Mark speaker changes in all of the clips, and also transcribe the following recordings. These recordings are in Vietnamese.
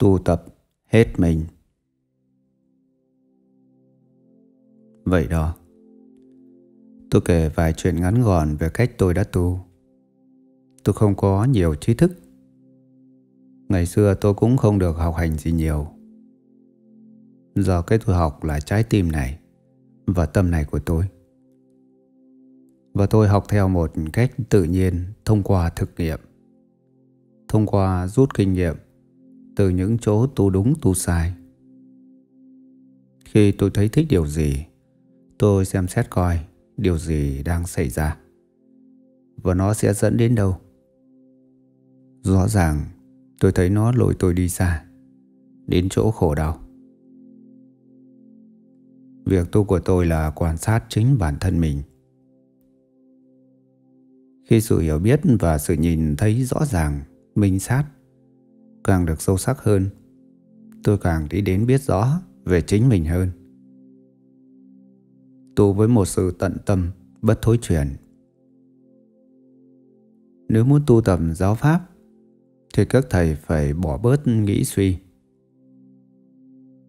Speaker 1: Tu tập hết mình. Vậy đó, Tôi kể vài chuyện ngắn gọn về cách tôi đã tu. Tôi không có nhiều trí thức. Ngày xưa tôi cũng không được học hành gì nhiều. Giờ cái tôi học là trái tim này Và tâm này của tôi. Và tôi học theo một cách tự nhiên Thông qua thực nghiệm, Thông qua rút kinh nghiệm từ những chỗ tu đúng tu sai. Khi tôi thấy thích điều gì Tôi xem xét coi Điều gì đang xảy ra. Và nó sẽ dẫn đến đâu? Rõ ràng tôi thấy nó lôi tôi đi xa Đến chỗ khổ đau. Việc tu của tôi là quan sát chính bản thân mình. Khi sự hiểu biết và sự nhìn thấy rõ ràng, minh sát Càng được sâu sắc hơn Tôi càng đi đến biết rõ về chính mình hơn Tu với một sự tận tâm, bất thối chuyển Nếu muốn tu tập giáo pháp thì các thầy phải bỏ bớt nghĩ suy.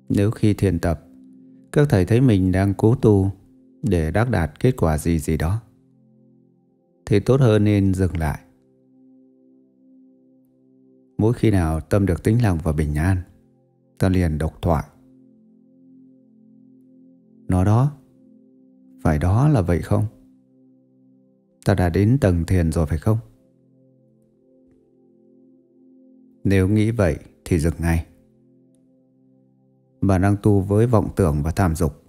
Speaker 1: Nếu khi thiền tập, các thầy thấy mình đang cố tu để đắc đạt kết quả gì gì đó, thì tốt hơn nên dừng lại. Mỗi khi nào tâm được tĩnh lặng và bình an, ta liền độc thoại. Nó đó, phải đó là vậy không? Ta đã đến tầng thiền rồi phải không? Nếu nghĩ vậy thì dừng ngay. Bà đang tu với vọng tưởng và tham dục.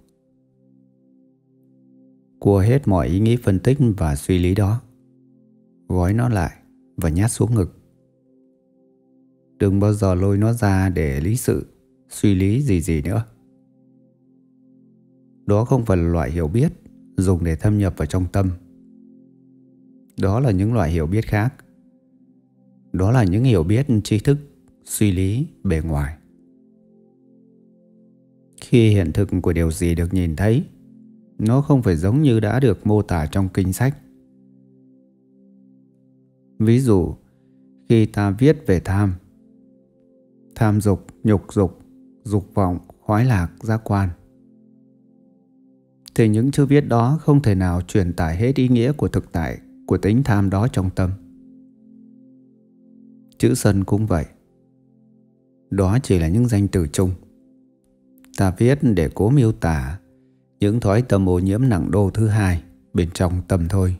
Speaker 1: Cua hết mọi ý nghĩ phân tích và suy lý đó. Gói nó lại và nhát xuống ngực. Đừng bao giờ lôi nó ra để lý sự, suy lý gì gì nữa. Đó không phải là loại hiểu biết dùng để thâm nhập vào trong tâm. Đó là những loại hiểu biết khác đó là những hiểu biết tri thức, suy lý bề ngoài. Khi hiện thực của điều gì được nhìn thấy, nó không phải giống như đã được mô tả trong kinh sách. Ví dụ, khi ta viết về tham, tham dục, nhục dục, dục vọng, khoái lạc, giác quan, thì những chữ viết đó không thể nào truyền tải hết ý nghĩa của thực tại của tính tham đó trong tâm. Chữ sân cũng vậy. Đó chỉ là những danh từ chung. Ta viết để cố miêu tả những thói tâm ô nhiễm nặng đô thứ hai bên trong tâm thôi.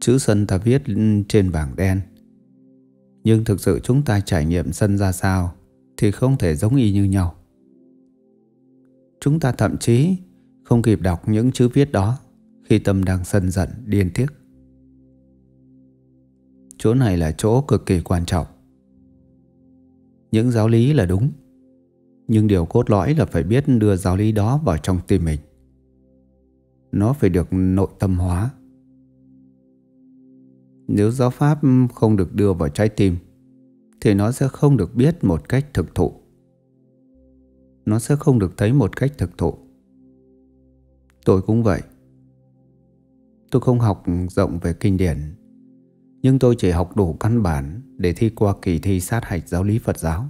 Speaker 1: Chữ sân ta viết trên bảng đen. Nhưng thực sự chúng ta trải nghiệm sân ra sao thì không thể giống y như nhau. Chúng ta thậm chí không kịp đọc những chữ viết đó khi tâm đang sân giận, điên tiếc. Chỗ này là chỗ cực kỳ quan trọng. Những giáo lý là đúng, nhưng điều cốt lõi là phải biết đưa giáo lý đó vào trong tim mình. Nó phải được nội tâm hóa. Nếu giáo pháp không được đưa vào trái tim, thì nó sẽ không được biết một cách thực thụ. Nó sẽ không được thấy một cách thực thụ. Tôi cũng vậy. Tôi không học rộng về kinh điển nhưng tôi chỉ học đủ căn bản để thi qua kỳ thi sát hạch giáo lý Phật giáo.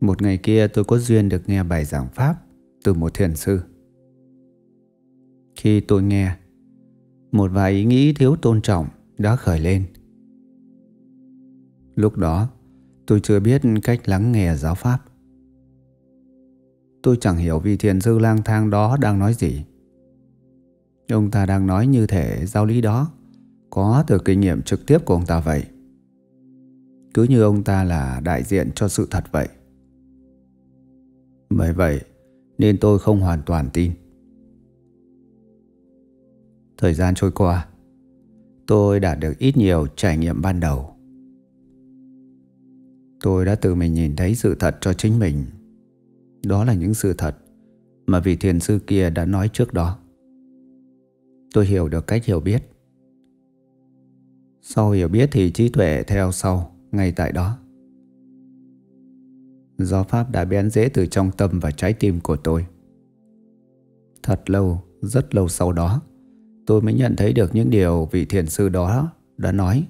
Speaker 1: Một ngày kia tôi có duyên được nghe bài giảng Pháp từ một thiền sư. Khi tôi nghe, một vài ý nghĩ thiếu tôn trọng đã khởi lên. Lúc đó, tôi chưa biết cách lắng nghe giáo Pháp. Tôi chẳng hiểu vị thiền sư lang thang đó đang nói gì. Ông ta đang nói như thể giáo lý đó có từ kinh nghiệm trực tiếp của ông ta vậy. Cứ như ông ta là đại diện cho sự thật vậy. Bởi vậy nên tôi không hoàn toàn tin. Thời gian trôi qua, tôi đã được ít nhiều trải nghiệm ban đầu. Tôi đã tự mình nhìn thấy sự thật cho chính mình. Đó là những sự thật mà vị thiền sư kia đã nói trước đó. Tôi hiểu được cách hiểu biết. Sau hiểu biết thì trí tuệ theo sau, ngay tại đó. Do Pháp đã bén rễ từ trong tâm và trái tim của tôi. Thật lâu, rất lâu sau đó, tôi mới nhận thấy được những điều vị thiền sư đó đã nói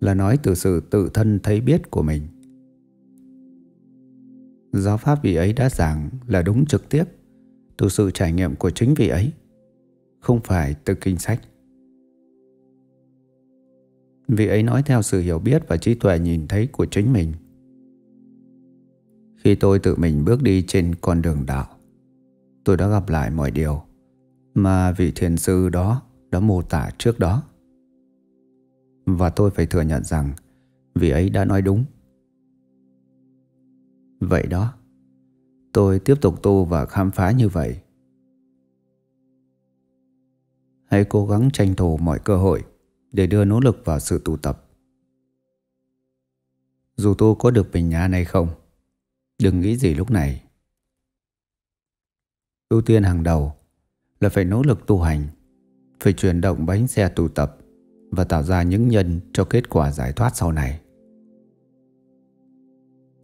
Speaker 1: là nói từ sự tự thân thấy biết của mình. Giáo pháp vị ấy đã giảng là đúng trực tiếp từ sự trải nghiệm của chính vị ấy, không phải từ kinh sách. Vị ấy nói theo sự hiểu biết và trí tuệ nhìn thấy của chính mình. Khi tôi tự mình bước đi trên con đường đạo, tôi đã gặp lại mọi điều mà vị thiền sư đó đã mô tả trước đó. Và tôi phải thừa nhận rằng vị ấy đã nói đúng. Vậy đó, tôi tiếp tục tu và khám phá như vậy. Hãy cố gắng tranh thủ mọi cơ hội để đưa nỗ lực vào sự tu tập. Dù tu có được bình an hay không, đừng nghĩ gì lúc này. Ưu tiên hàng đầu là phải nỗ lực tu hành, phải chuyển động bánh xe tu tập và tạo ra những nhân cho kết quả giải thoát sau này.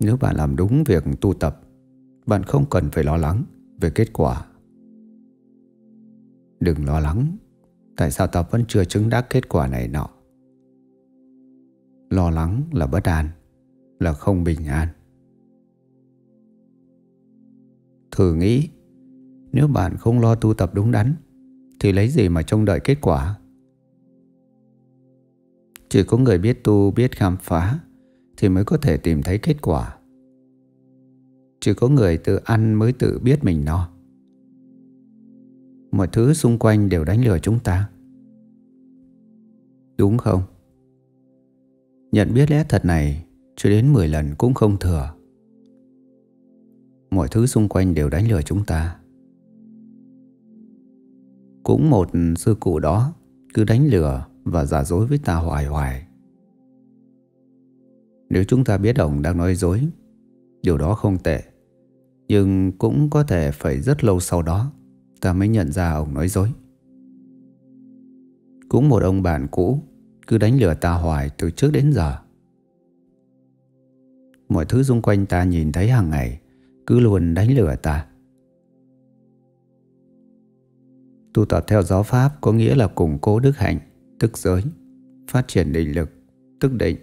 Speaker 1: Nếu bạn làm đúng việc tu tập, bạn không cần phải lo lắng về kết quả. Đừng lo lắng tại sao ta vẫn chưa chứng đắc kết quả này nọ. Lo lắng là bất an, là không bình an. Thử nghĩ, nếu bạn không lo tu tập đúng đắn, thì lấy gì mà trông đợi kết quả? Chỉ có người biết tu, biết khám phá, thì mới có thể tìm thấy kết quả. Chỉ có người tự ăn mới tự biết mình no. Mọi thứ xung quanh đều đánh lừa chúng ta. Đúng không? Nhận biết lẽ thật này cho đến 10 lần cũng không thừa. Mọi thứ xung quanh đều đánh lừa chúng ta. Cũng một sư cụ đó cứ đánh lừa và giả dối với ta hoài hoài. Nếu chúng ta biết ông đang nói dối, điều đó không tệ. Nhưng cũng có thể phải rất lâu sau đó ta mới nhận ra ông nói dối. Cũng một ông bạn cũ cứ đánh lừa ta hoài từ trước đến giờ. Mọi thứ xung quanh ta nhìn thấy hàng ngày cứ luôn đánh lừa ta. Tu tập theo giáo pháp có nghĩa là củng cố đức hạnh, tức giới, phát triển định lực, tức định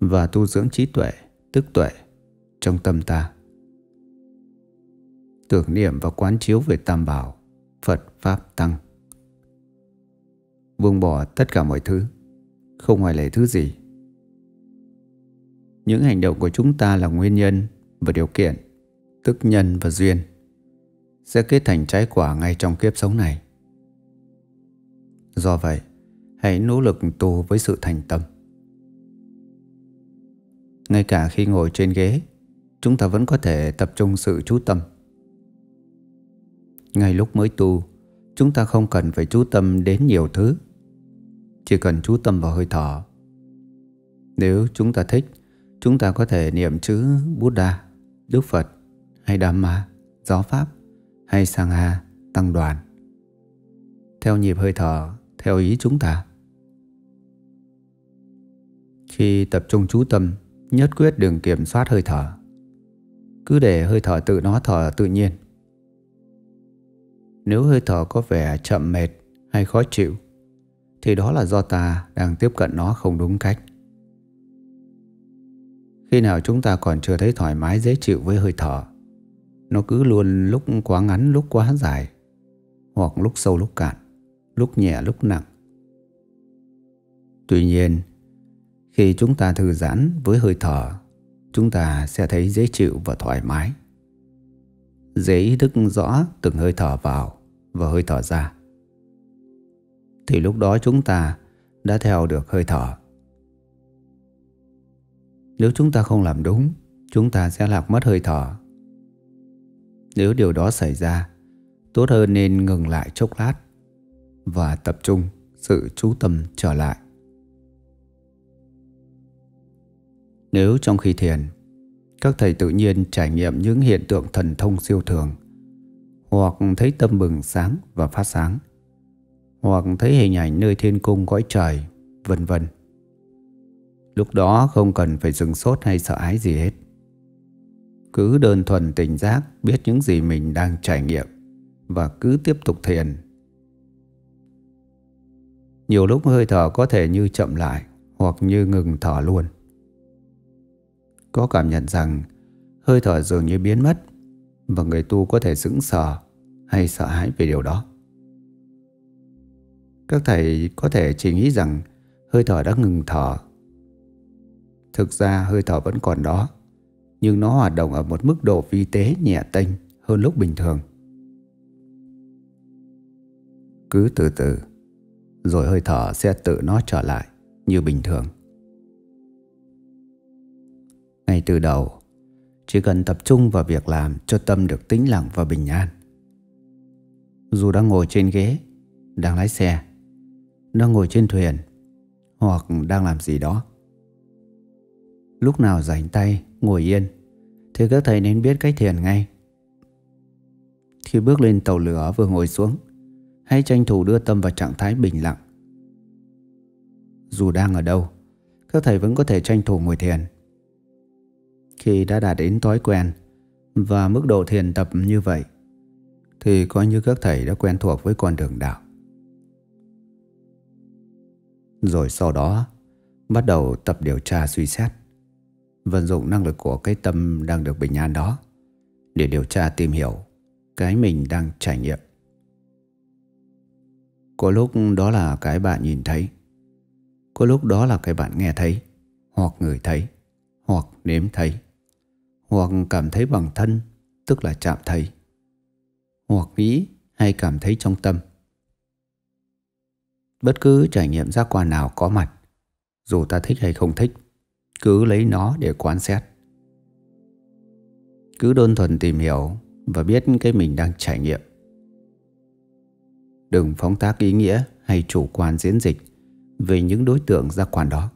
Speaker 1: và tu dưỡng trí tuệ, tức tuệ trong tâm ta. Tưởng niệm và quán chiếu về tam bảo, Phật, Pháp, Tăng. Buông bỏ tất cả mọi thứ, không ngoài lệ thứ gì. Những hành động của chúng ta là nguyên nhân và điều kiện, tức nhân và duyên, sẽ kết thành trái quả ngay trong kiếp sống này. Do vậy, hãy nỗ lực tu với sự thành tâm. Ngay cả khi ngồi trên ghế, chúng ta vẫn có thể tập trung sự chú tâm. Ngay lúc mới tu, chúng ta không cần phải chú tâm đến nhiều thứ. Chỉ cần chú tâm vào hơi thở. Nếu chúng ta thích, chúng ta có thể niệm chữ Buddha, Đức Phật hay Dhamma, Giáo Pháp hay Sangha, Tăng Đoàn. Theo nhịp hơi thở theo ý chúng ta. Khi tập trung chú tâm, nhất quyết đừng kiểm soát hơi thở. Cứ để hơi thở tự nó thở tự nhiên. Nếu hơi thở có vẻ chậm mệt hay khó chịu, thì đó là do ta đang tiếp cận nó không đúng cách. Khi nào chúng ta còn chưa thấy thoải mái dễ chịu với hơi thở, nó cứ luôn lúc quá ngắn lúc quá dài, hoặc lúc sâu lúc cạn lúc nhẹ lúc nặng. Tuy nhiên, khi chúng ta thư giãn với hơi thở, chúng ta sẽ thấy dễ chịu và thoải mái. Dễ ý thức rõ từng hơi thở vào và hơi thở ra. Thì lúc đó chúng ta đã theo được hơi thở. Nếu chúng ta không làm đúng, chúng ta sẽ lạc mất hơi thở. Nếu điều đó xảy ra, tốt hơn nên ngừng lại chốc lát và tập trung sự chú tâm trở lại. Nếu trong khi thiền, các thầy tự nhiên trải nghiệm những hiện tượng thần thông siêu thường, hoặc thấy tâm bừng sáng và phát sáng, hoặc thấy hình ảnh nơi thiên cung cõi trời, vân vân. Lúc đó không cần phải dừng sốt hay sợ ái gì hết. Cứ đơn thuần tỉnh giác biết những gì mình đang trải nghiệm và cứ tiếp tục thiền nhiều lúc hơi thở có thể như chậm lại hoặc như ngừng thở luôn. Có cảm nhận rằng hơi thở dường như biến mất và người tu có thể sững sờ hay sợ hãi về điều đó. Các thầy có thể chỉ nghĩ rằng hơi thở đã ngừng thở. Thực ra hơi thở vẫn còn đó, nhưng nó hoạt động ở một mức độ vi tế nhẹ tênh hơn lúc bình thường. Cứ từ từ, rồi hơi thở sẽ tự nó trở lại như bình thường. Ngay từ đầu, chỉ cần tập trung vào việc làm cho tâm được tĩnh lặng và bình an. Dù đang ngồi trên ghế, đang lái xe, đang ngồi trên thuyền hoặc đang làm gì đó. Lúc nào rảnh tay, ngồi yên thì các thầy nên biết cách thiền ngay. Khi bước lên tàu lửa vừa ngồi xuống, hãy tranh thủ đưa tâm vào trạng thái bình lặng. Dù đang ở đâu, các thầy vẫn có thể tranh thủ ngồi thiền. Khi đã đạt đến thói quen và mức độ thiền tập như vậy, thì coi như các thầy đã quen thuộc với con đường đạo. Rồi sau đó, bắt đầu tập điều tra suy xét, vận dụng năng lực của cái tâm đang được bình an đó để điều tra tìm hiểu cái mình đang trải nghiệm. Có lúc đó là cái bạn nhìn thấy, có lúc đó là cái bạn nghe thấy, hoặc người thấy, hoặc nếm thấy, hoặc cảm thấy bằng thân, tức là chạm thấy, hoặc nghĩ hay cảm thấy trong tâm. Bất cứ trải nghiệm giác quan nào có mặt, dù ta thích hay không thích, cứ lấy nó để quan sát. Cứ đơn thuần tìm hiểu và biết cái mình đang trải nghiệm. Đừng phóng tác ý nghĩa hay chủ quan diễn dịch về những đối tượng giác quan đó.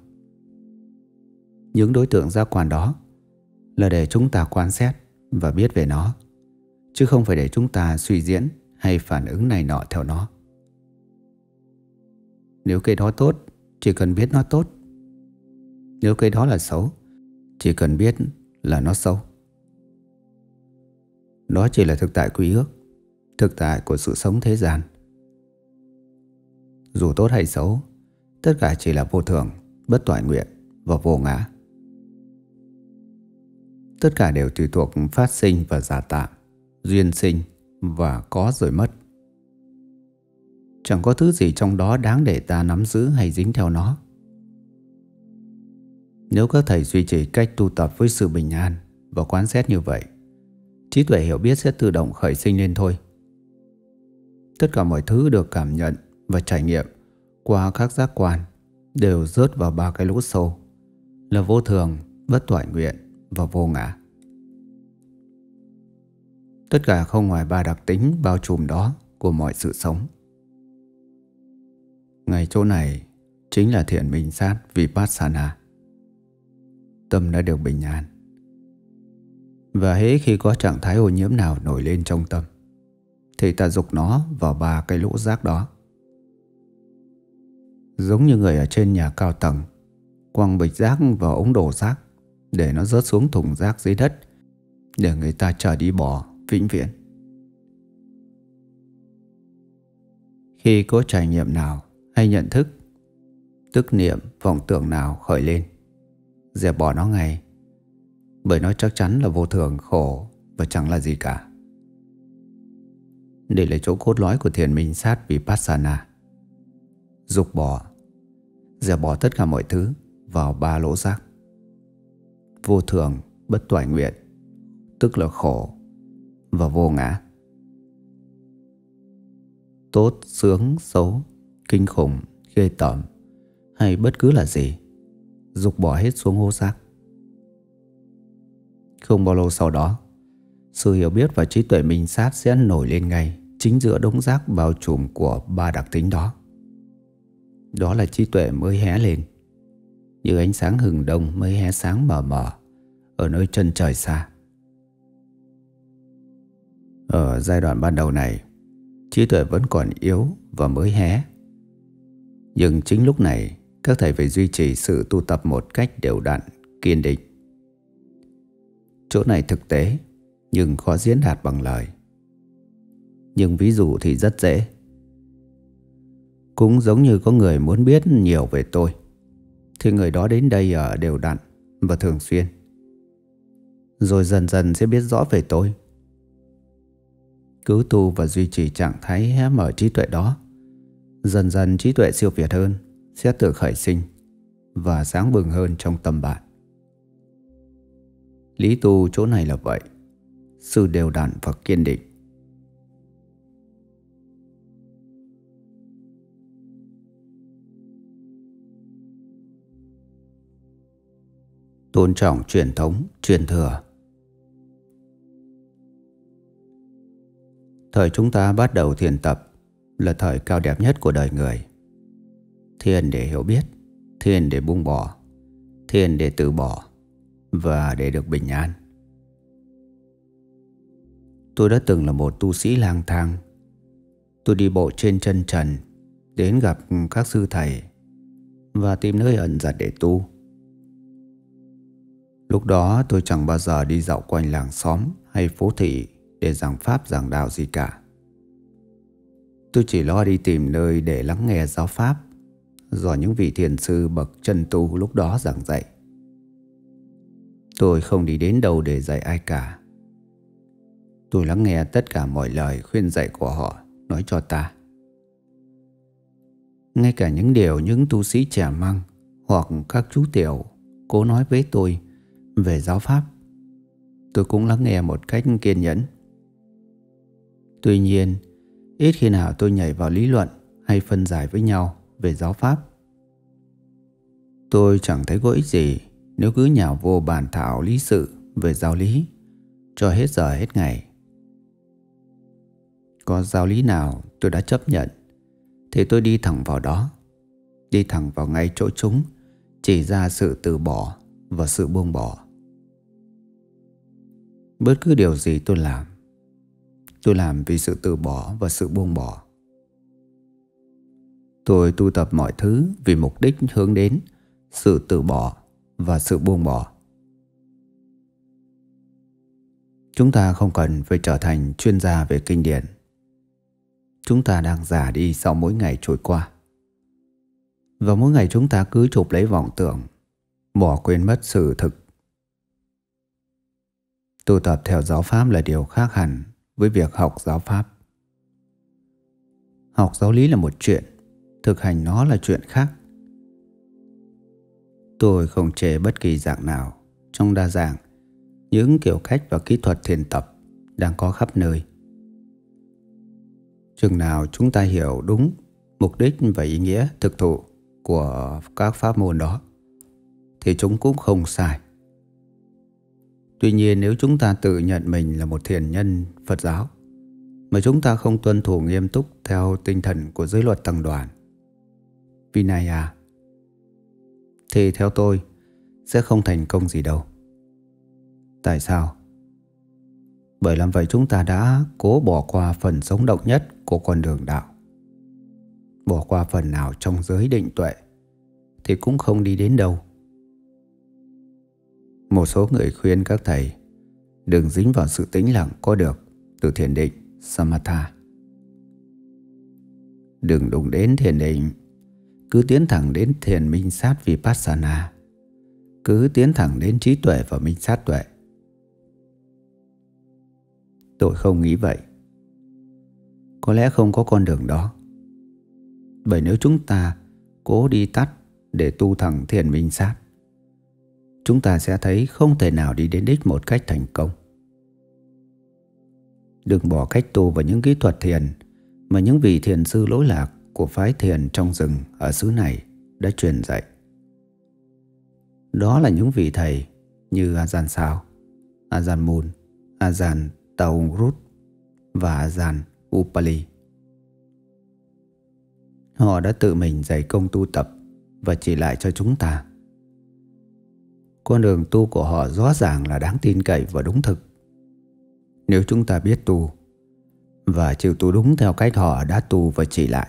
Speaker 1: Những đối tượng giác quan đó là để chúng ta quan sát và biết về nó, chứ không phải để chúng ta suy diễn hay phản ứng này nọ theo nó. Nếu cây đó tốt, chỉ cần biết nó tốt. Nếu cây đó là xấu, chỉ cần biết là nó xấu. Đó chỉ là thực tại quy ước, thực tại của sự sống thế gian. Dù tốt hay xấu, tất cả chỉ là vô thường, bất toại nguyện và vô ngã. Tất cả đều tùy thuộc phát sinh và giả tạm, duyên sinh và có rồi mất. Chẳng có thứ gì trong đó đáng để ta nắm giữ hay dính theo nó. Nếu các thầy duy trì cách tu tập với sự bình an và quán xét như vậy, trí tuệ hiểu biết sẽ tự động khởi sinh lên thôi. Tất cả mọi thứ được cảm nhận và trải nghiệm qua các giác quan đều rớt vào ba cái lỗ sâu là vô thường, bất toại nguyện và vô ngã. Tất cả không ngoài ba đặc tính bao trùm đó của mọi sự sống. Ngay chỗ này chính là thiện minh sát Vipassana. Tâm đã được bình an. Và hễ khi có trạng thái ô nhiễm nào nổi lên trong tâm, thì ta dục nó vào ba cái lỗ rác đó. Giống như người ở trên nhà cao tầng, quăng bịch rác vào ống đổ rác để nó rớt xuống thùng rác dưới đất để người ta trở đi bỏ vĩnh viễn. Khi có trải nghiệm nào hay nhận thức, tức niệm, vọng tưởng nào khởi lên, dẹp bỏ nó ngay, bởi nó chắc chắn là vô thường, khổ và chẳng là gì cả. để lấy chỗ cốt lõi của thiền minh sát Vipassana. Dục bỏ, dẹp bỏ tất cả mọi thứ vào ba lỗ rác. Vô thường, bất toại nguyện, tức là khổ và vô ngã. Tốt, sướng, xấu, kinh khủng, ghê tởm hay bất cứ là gì, dục bỏ hết xuống hố rác. Không bao lâu sau đó, sự hiểu biết và trí tuệ minh sát sẽ nổi lên ngay chính giữa đống rác bao trùm của ba đặc tính đó. Đó là trí tuệ mới hé lên, như ánh sáng hừng đông mới hé sáng mờ mờ ở nơi chân trời xa. Ở giai đoạn ban đầu này, trí tuệ vẫn còn yếu và mới hé. Nhưng chính lúc này, các thầy phải duy trì sự tu tập một cách đều đặn, kiên định. Chỗ này thực tế, nhưng khó diễn đạt bằng lời. Nhưng ví dụ thì rất dễ. Cũng giống như có người muốn biết nhiều về tôi, Thì người đó đến đây ở đều đặn Và thường xuyên. Rồi dần dần sẽ biết rõ về tôi. Cứ tu và duy trì trạng thái hé mở trí tuệ đó Dần dần trí tuệ siêu việt hơn Sẽ tự khởi sinh Và sáng bừng hơn trong tâm bạn. Lý tu chỗ này là vậy. Sự đều đặn và kiên định. Tôn trọng truyền thống, truyền thừa. Thời chúng ta bắt đầu thiền tập là thời cao đẹp nhất của đời người. Thiền để hiểu biết, thiền để buông bỏ, thiền để từ bỏ và để được bình an. Tôi đã từng là một tu sĩ lang thang. Tôi đi bộ trên chân trần đến gặp các sư thầy và tìm nơi ẩn giật để tu. Lúc đó tôi chẳng bao giờ đi dạo quanh làng xóm hay phố thị để giảng pháp, giảng đạo gì cả. Tôi chỉ lo đi tìm nơi để lắng nghe giáo pháp do những vị thiền sư bậc chân tu lúc đó giảng dạy. Tôi không đi đến đâu để dạy ai cả. Tôi lắng nghe tất cả mọi lời khuyên dạy của họ nói cho ta. Ngay cả những điều những tu sĩ trẻ măng hoặc các chú tiểu cố nói với tôi về giáo pháp. Tôi cũng lắng nghe một cách kiên nhẫn. Tuy nhiên, ít khi nào tôi nhảy vào lý luận hay phân giải với nhau về giáo pháp. Tôi chẳng thấy có ích gì nếu cứ nhào vô bàn thảo lý sự về giáo lý, cho hết giờ hết ngày. Có giáo lý nào tôi đã chấp nhận, thì tôi đi thẳng vào đó. Đi thẳng vào ngay chỗ chúng, chỉ ra sự từ bỏ và sự buông bỏ. Bất cứ điều gì tôi làm Tôi làm vì sự từ bỏ và sự buông bỏ Tôi tu tập mọi thứ vì mục đích hướng đến sự từ bỏ và sự buông bỏ. Chúng ta không cần phải trở thành chuyên gia về kinh điển. Chúng ta đang già đi sau mỗi ngày trôi qua. Và mỗi ngày chúng ta cứ chụp lấy vọng tưởng, bỏ quên mất sự thực Tu tập theo giáo pháp là điều khác hẳn với việc học giáo pháp. Học giáo lý là một chuyện, thực hành nó là chuyện khác. Tôi không chê bất kỳ dạng nào trong đa dạng những kiểu cách và kỹ thuật thiền tập đang có khắp nơi. Chừng nào chúng ta hiểu đúng mục đích và ý nghĩa thực thụ của các pháp môn đó thì chúng cũng không sai. Tuy nhiên, nếu chúng ta tự nhận mình là một thiền nhân Phật giáo, mà chúng ta không tuân thủ nghiêm túc theo tinh thần của giới luật tầng đoàn Vinaya à, thì theo tôi sẽ không thành công gì đâu. Tại sao? Bởi làm vậy chúng ta đã cố bỏ qua phần sống động nhất của con đường đạo. Bỏ qua phần nào trong giới định tuệ thì cũng không đi đến đâu. Một số người khuyên các thầy đừng dính vào sự tĩnh lặng có được từ thiền định Samatha. Đừng đụng đến thiền định, cứ tiến thẳng đến thiền minh sát Vipassana. Cứ tiến thẳng đến trí tuệ và minh sát tuệ. Tôi không nghĩ vậy. Có lẽ không có con đường đó. Bởi nếu chúng ta cố đi tắt để tu thẳng thiền minh sát chúng ta sẽ thấy không thể nào đi đến đích một cách thành công. Đừng bỏ cách tu vào những kỹ thuật thiền mà những vị thiền sư lỗi lạc của phái thiền trong rừng ở xứ này đã truyền dạy. Đó là những vị thầy như Ajahn Sao, Ajahn Mun, Ajahn Taung Rut và Ajahn Upali. Họ đã tự mình dạy công tu tập và chỉ lại cho chúng ta con đường tu của họ rõ ràng là đáng tin cậy và đúng thực. Nếu chúng ta biết tu và chịu tu đúng theo cách họ đã tu và chỉ lại.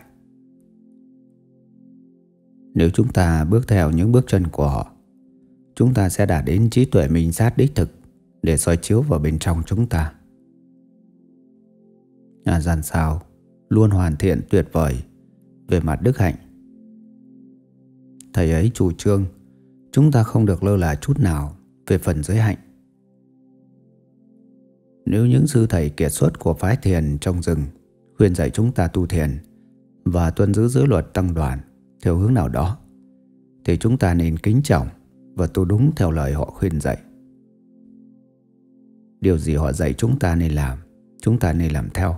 Speaker 1: Nếu chúng ta bước theo những bước chân của họ, chúng ta sẽ đạt đến trí tuệ minh sát đích thực để soi chiếu vào bên trong chúng ta. Nhà gian sao luôn hoàn thiện tuyệt vời về mặt đức hạnh. Thầy ấy chủ trương Chúng ta không được lơ là chút nào về phần giới hạnh. Nếu những sư thầy kiệt xuất của phái thiền trong rừng khuyên dạy chúng ta tu thiền và tuân giữ giới luật tăng đoàn theo hướng nào đó, thì chúng ta nên kính trọng và tu đúng theo lời họ khuyên dạy. Điều gì họ dạy chúng ta nên làm, chúng ta nên làm theo.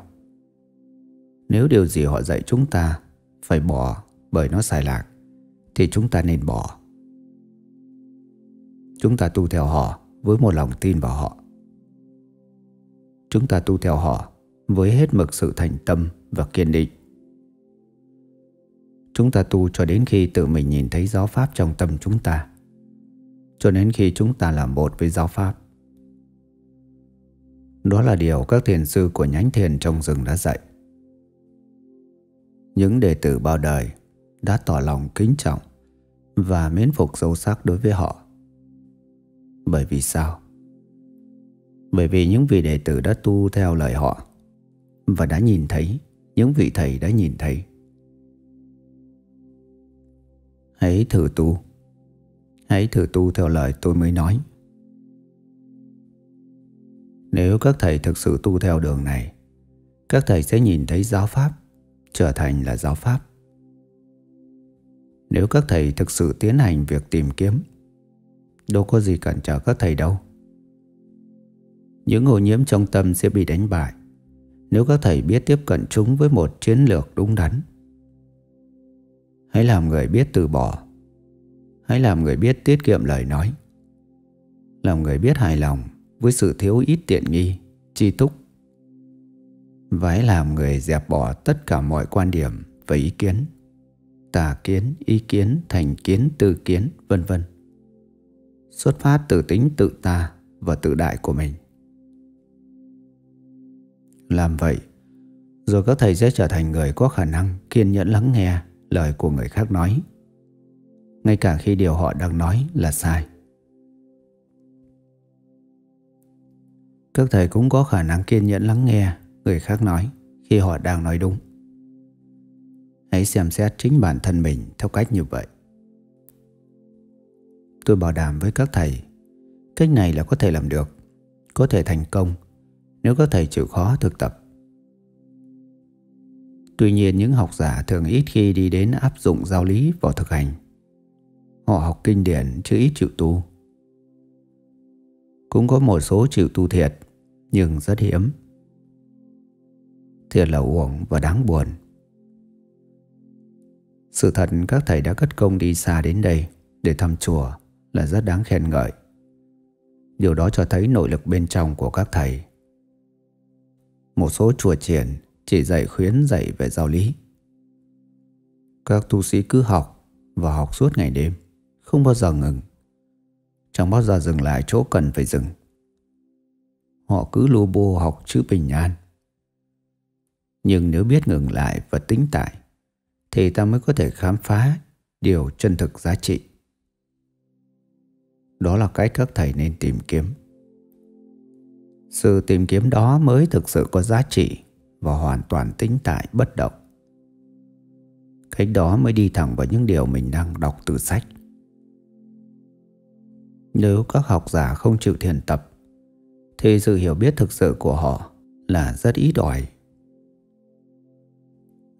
Speaker 1: Nếu điều gì họ dạy chúng ta phải bỏ bởi nó sai lạc, thì chúng ta nên bỏ. Chúng ta tu theo họ với một lòng tin vào họ. Chúng ta tu theo họ với hết mực sự thành tâm và kiên định. Chúng ta tu cho đến khi tự mình nhìn thấy giáo pháp trong tâm chúng ta. Cho đến khi chúng ta làm một với giáo pháp. Đó là điều các thiền sư của nhánh thiền trong rừng đã dạy. Những đệ tử bao đời đã tỏ lòng kính trọng và mến phục sâu sắc đối với họ. Bởi vì sao? Bởi vì những vị đệ tử đã tu theo lời họ và đã nhìn thấy những vị thầy đã nhìn thấy. Hãy thử tu. Hãy thử tu theo lời tôi mới nói. Nếu các thầy thực sự tu theo đường này, các thầy sẽ nhìn thấy giáo pháp trở thành là giáo pháp. Nếu các thầy thực sự tiến hành việc tìm kiếm, đâu có gì cản trở các thầy đâu. Những ô nhiễm trong tâm sẽ bị đánh bại nếu các thầy biết tiếp cận chúng với một chiến lược đúng đắn. Hãy làm người biết từ bỏ. Hãy làm người biết tiết kiệm lời nói. Làm người biết hài lòng với sự thiếu ít tiện nghi, chi túc. Và hãy làm người dẹp bỏ tất cả mọi quan điểm và ý kiến. Tà kiến, ý kiến, thành kiến, tư kiến, vân vân xuất phát từ tính tự ta và tự đại của mình. Làm vậy, rồi các thầy sẽ trở thành người có khả năng kiên nhẫn lắng nghe lời của người khác nói, ngay cả khi điều họ đang nói là sai. Các thầy cũng có khả năng kiên nhẫn lắng nghe người khác nói khi họ đang nói đúng. Hãy xem xét chính bản thân mình theo cách như vậy. Tôi bảo đảm với các thầy, cách này là có thể làm được, có thể thành công nếu các thầy chịu khó thực tập. Tuy nhiên những học giả thường ít khi đi đến áp dụng giáo lý vào thực hành. Họ học kinh điển chứ ít chịu tu. Cũng có một số chịu tu thiệt, nhưng rất hiếm. Thiệt là uổng và đáng buồn. Sự thật các thầy đã cất công đi xa đến đây để thăm chùa là rất đáng khen ngợi. Điều đó cho thấy nội lực bên trong của các thầy. Một số chùa triển chỉ dạy khuyến dạy về giáo lý. Các tu sĩ cứ học và học suốt ngày đêm, không bao giờ ngừng. Chẳng bao giờ dừng lại chỗ cần phải dừng. Họ cứ lu bô học chữ bình an. Nhưng nếu biết ngừng lại và tính tại, thì ta mới có thể khám phá điều chân thực giá trị. Đó là cách các thầy nên tìm kiếm. Sự tìm kiếm đó mới thực sự có giá trị và hoàn toàn tĩnh tại bất động. Cách đó mới đi thẳng vào những điều mình đang đọc từ sách. Nếu các học giả không chịu thiền tập, thì sự hiểu biết thực sự của họ là rất ít ỏi.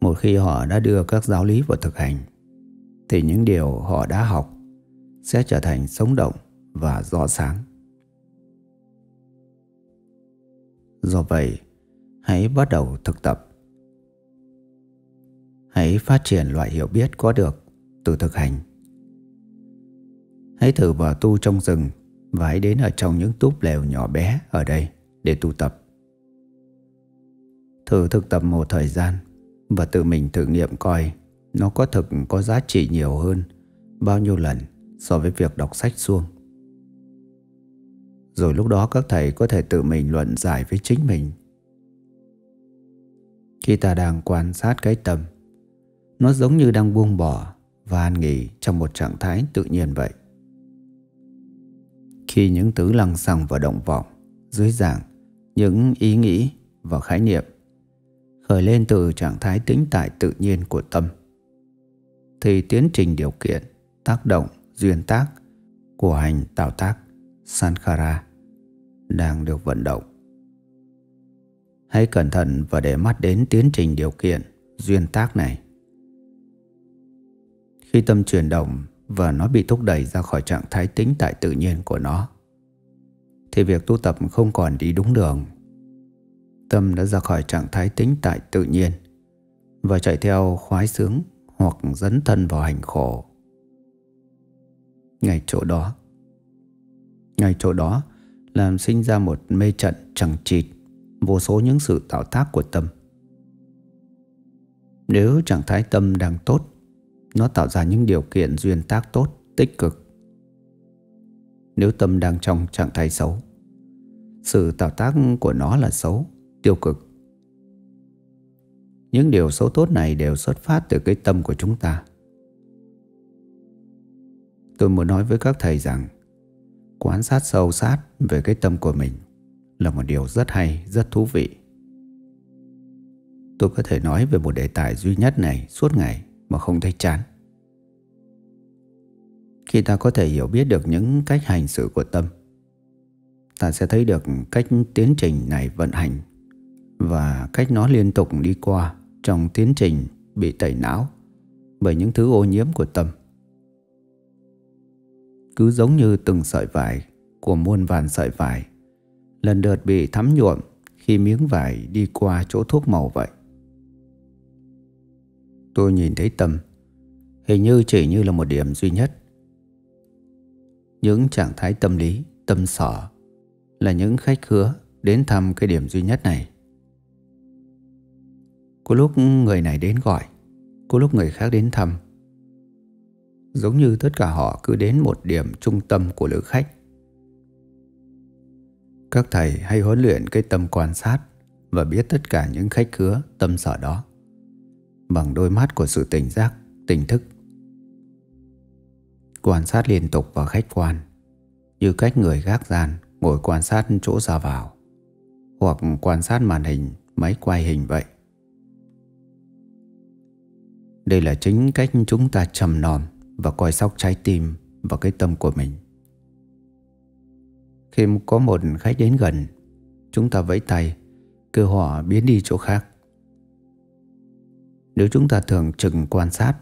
Speaker 1: Một khi họ đã đưa các giáo lý vào thực hành, thì những điều họ đã học sẽ trở thành sống động và rõ sáng. Do vậy, hãy bắt đầu thực tập. Hãy phát triển loại hiểu biết có được từ thực hành. Hãy thử vào tu trong rừng và hãy đến ở trong những túp lều nhỏ bé ở đây để tu tập. Thử thực tập một thời gian và tự mình thử nghiệm coi nó có thực có giá trị nhiều hơn bao nhiêu lần so với việc đọc sách suông. Rồi lúc đó các thầy có thể tự mình luận giải với chính mình. Khi ta đang quan sát cái tâm, nó giống như đang buông bỏ và an nghỉ trong một trạng thái tự nhiên vậy. Khi những thứ lăng xăng và động vọng dưới dạng những ý nghĩ và khái niệm khởi lên từ trạng thái tĩnh tại tự nhiên của tâm thì tiến trình điều kiện tác động duyên tác của hành tạo tác Sankhara đang được vận động. Hãy cẩn thận và để mắt đến tiến trình điều kiện duyên tác này. Khi tâm chuyển động và nó bị thúc đẩy ra khỏi trạng thái tính tại tự nhiên của nó, thì việc tu tập không còn đi đúng đường. Tâm đã ra khỏi trạng thái tính tại tự nhiên và chạy theo khoái sướng hoặc dấn thân vào hành khổ. Ngay chỗ đó, ngay chỗ đó làm sinh ra một mê trận chẳng chịt vô số những sự tạo tác của tâm. Nếu trạng thái tâm đang tốt, nó tạo ra những điều kiện duyên tác tốt, tích cực. Nếu tâm đang trong trạng thái xấu, sự tạo tác của nó là xấu, tiêu cực. Những điều xấu tốt này đều xuất phát từ cái tâm của chúng ta. Tôi muốn nói với các thầy rằng quán sát sâu sát về cái tâm của mình là một điều rất hay, rất thú vị. Tôi có thể nói về một đề tài duy nhất này suốt ngày mà không thấy chán. Khi ta có thể hiểu biết được những cách hành xử của tâm, ta sẽ thấy được cách tiến trình này vận hành và cách nó liên tục đi qua trong tiến trình bị tẩy não bởi những thứ ô nhiễm của tâm. Cứ giống như từng sợi vải của muôn vàn sợi vải lần lượt bị thấm nhuộm khi miếng vải đi qua chỗ thuốc màu vậy. Tôi nhìn thấy tâm, hình như chỉ như là một điểm duy nhất. Những trạng thái tâm lý, tâm sở là những khách khứa đến thăm cái điểm duy nhất này. Có lúc người này đến gọi, có lúc người khác đến thăm. Giống như tất cả họ cứ đến một điểm trung tâm của lữ khách các thầy hay huấn luyện cái tâm quan sát và biết tất cả những khách khứa tâm sở đó bằng đôi mắt của sự tỉnh giác, tỉnh thức. Quan sát liên tục và khách quan như cách người gác gian ngồi quan sát chỗ ra vào hoặc quan sát màn hình máy quay hình vậy. Đây là chính cách chúng ta trầm nòm và coi sóc trái tim và cái tâm của mình. Khi có một khách đến gần Chúng ta vẫy tay Kêu họ biến đi chỗ khác. Nếu chúng ta thường chừng quan sát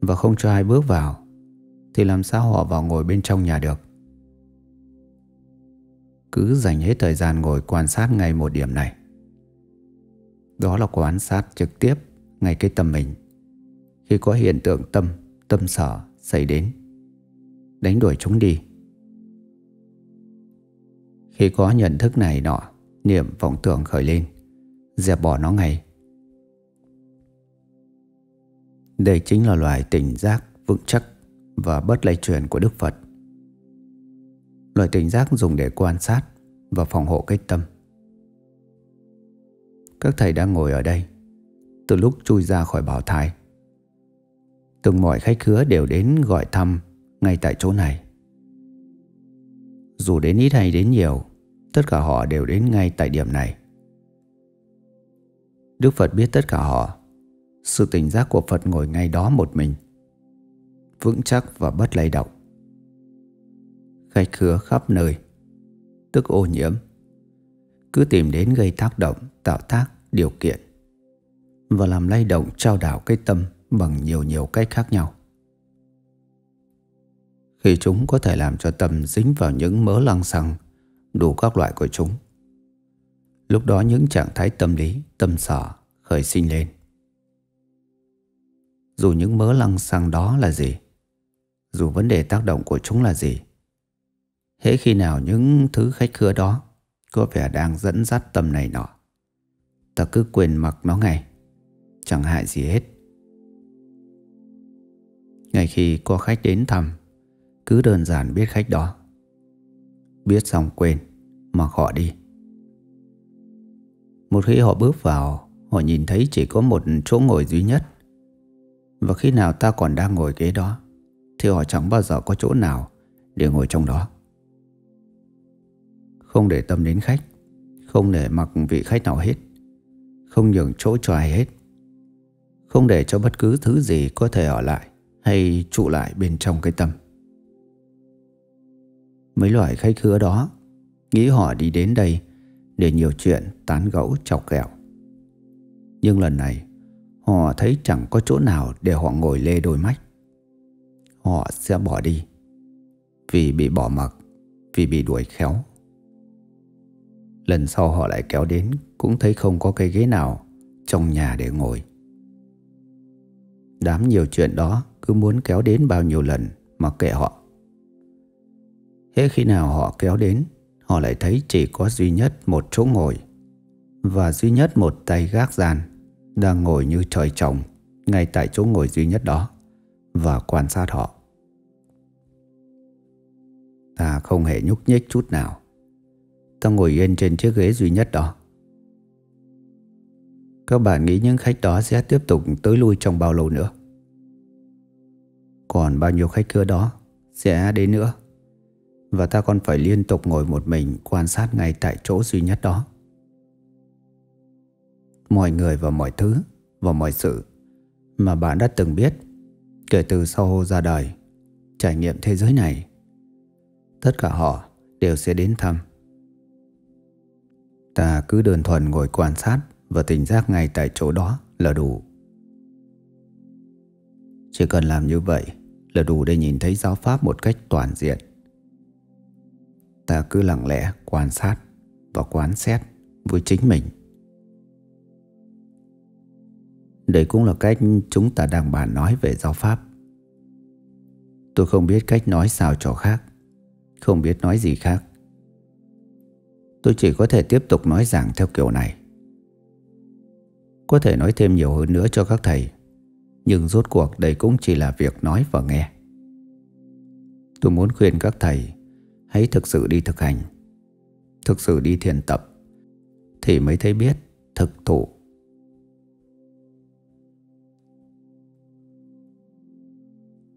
Speaker 1: Và không cho ai bước vào Thì làm sao họ vào ngồi bên trong nhà được? Cứ dành hết thời gian ngồi quan sát ngay một điểm này. Đó là quan sát trực tiếp ngay cái tâm mình. Khi có hiện tượng tâm, tâm sở xảy đến. Đánh đuổi chúng đi. Khi có nhận thức này nọ, Niệm vọng tưởng khởi lên, Dẹp bỏ nó ngay. Đây chính là loài tỉnh giác vững chắc Và bất lây truyền của Đức Phật. Loài tỉnh giác dùng để quan sát Và phòng hộ cái tâm. Các thầy đang ngồi ở đây Từ lúc chui ra khỏi bảo thai. Từng mọi khách khứa đều đến gọi thăm Ngay tại chỗ này. Dù đến ít hay đến nhiều Tất cả họ đều đến ngay tại điểm này. Đức Phật biết tất cả họ Sự tỉnh giác của Phật ngồi ngay đó một mình Vững chắc và bất lay động. Khách khứa khắp nơi Tức ô nhiễm Cứ tìm đến gây tác động Tạo tác, điều kiện Và làm lay động trao đảo cái tâm. Bằng nhiều nhiều cách khác nhau Khi chúng có thể làm cho tâm dính vào những mớ lăng xăng đủ các loại của chúng. Lúc đó những trạng thái tâm lý, tâm sở khởi sinh lên. Dù những mớ lăng xăng đó là gì, dù vấn đề tác động của chúng là gì, hễ khi nào những thứ khách khứa đó có vẻ đang dẫn dắt tâm này nọ, ta cứ quên mặc nó ngay, chẳng hại gì hết. Ngay khi có khách đến thăm, cứ đơn giản biết khách đó. Biết xong quên Mà họ đi. Một khi họ bước vào Họ nhìn thấy chỉ có một chỗ ngồi duy nhất. Và khi nào ta còn đang ngồi ghế đó Thì họ chẳng bao giờ có chỗ nào Để ngồi trong đó. Không để tâm đến khách Không để mặc vị khách nào hết Không nhường chỗ cho ai hết Không để cho bất cứ thứ gì có thể ở lại. Hay trụ lại bên trong cái tâm mấy loại khách khứa đó nghĩ họ đi đến đây để nhiều chuyện tán gẫu chọc ghẹo. Nhưng lần này, họ thấy chẳng có chỗ nào để họ ngồi lê đôi mắt. Họ sẽ bỏ đi vì bị bỏ mặc, vì bị đuổi khéo. Lần sau họ lại kéo đến cũng thấy không có cây ghế nào trong nhà để ngồi. Đám nhiều chuyện đó cứ muốn kéo đến bao nhiêu lần mà kệ họ. Thế khi nào họ kéo đến, họ lại thấy chỉ có duy nhất một chỗ ngồi và duy nhất một tay gác gian đang ngồi như trời trồng ngay tại chỗ ngồi duy nhất đó và quan sát họ. Ta không hề nhúc nhích chút nào. Ta ngồi yên trên chiếc ghế duy nhất đó. Các bạn nghĩ những khách đó sẽ tiếp tục tới lui trong bao lâu nữa? Còn bao nhiêu khách cưa đó sẽ đến nữa? Và ta còn phải liên tục ngồi một mình quan sát ngay tại chỗ duy nhất đó. Mọi người và mọi thứ và mọi sự mà bạn đã từng biết kể từ sau ra đời, trải nghiệm thế giới này, tất cả họ đều sẽ đến thăm. Ta cứ đơn thuần ngồi quan sát và tỉnh giác ngay tại chỗ đó là đủ. Chỉ cần làm như vậy là đủ để nhìn thấy giáo pháp một cách toàn diện. Ta cứ lặng lẽ quan sát và quán xét với chính mình. Đây cũng là cách chúng ta đang bàn nói về giáo pháp. Tôi không biết cách nói sao cho khác, không biết nói gì khác. Tôi chỉ có thể tiếp tục nói giảng theo kiểu này. Có thể nói thêm nhiều hơn nữa cho các thầy. Nhưng rốt cuộc đây cũng chỉ là việc nói và nghe. Tôi muốn khuyên các thầy, Hãy thực sự đi thực hành. Thực sự đi thiền tập, Thì mới thấy biết thực thụ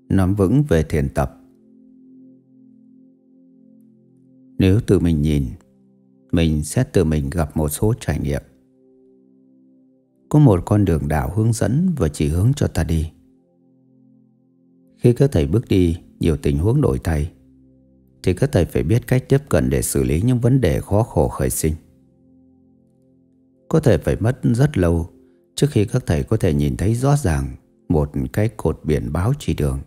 Speaker 1: Nắm vững về thiền tập. Nếu tự mình nhìn, Mình sẽ tự mình gặp một số trải nghiệm có một con đường đạo hướng dẫn và chỉ hướng cho ta đi. Khi các thầy bước đi nhiều tình huống đổi thay, thì các thầy phải biết cách tiếp cận để xử lý những vấn đề khó khổ khởi sinh. Có thể phải mất rất lâu trước khi các thầy có thể nhìn thấy rõ ràng một cái cột biển báo chỉ đường.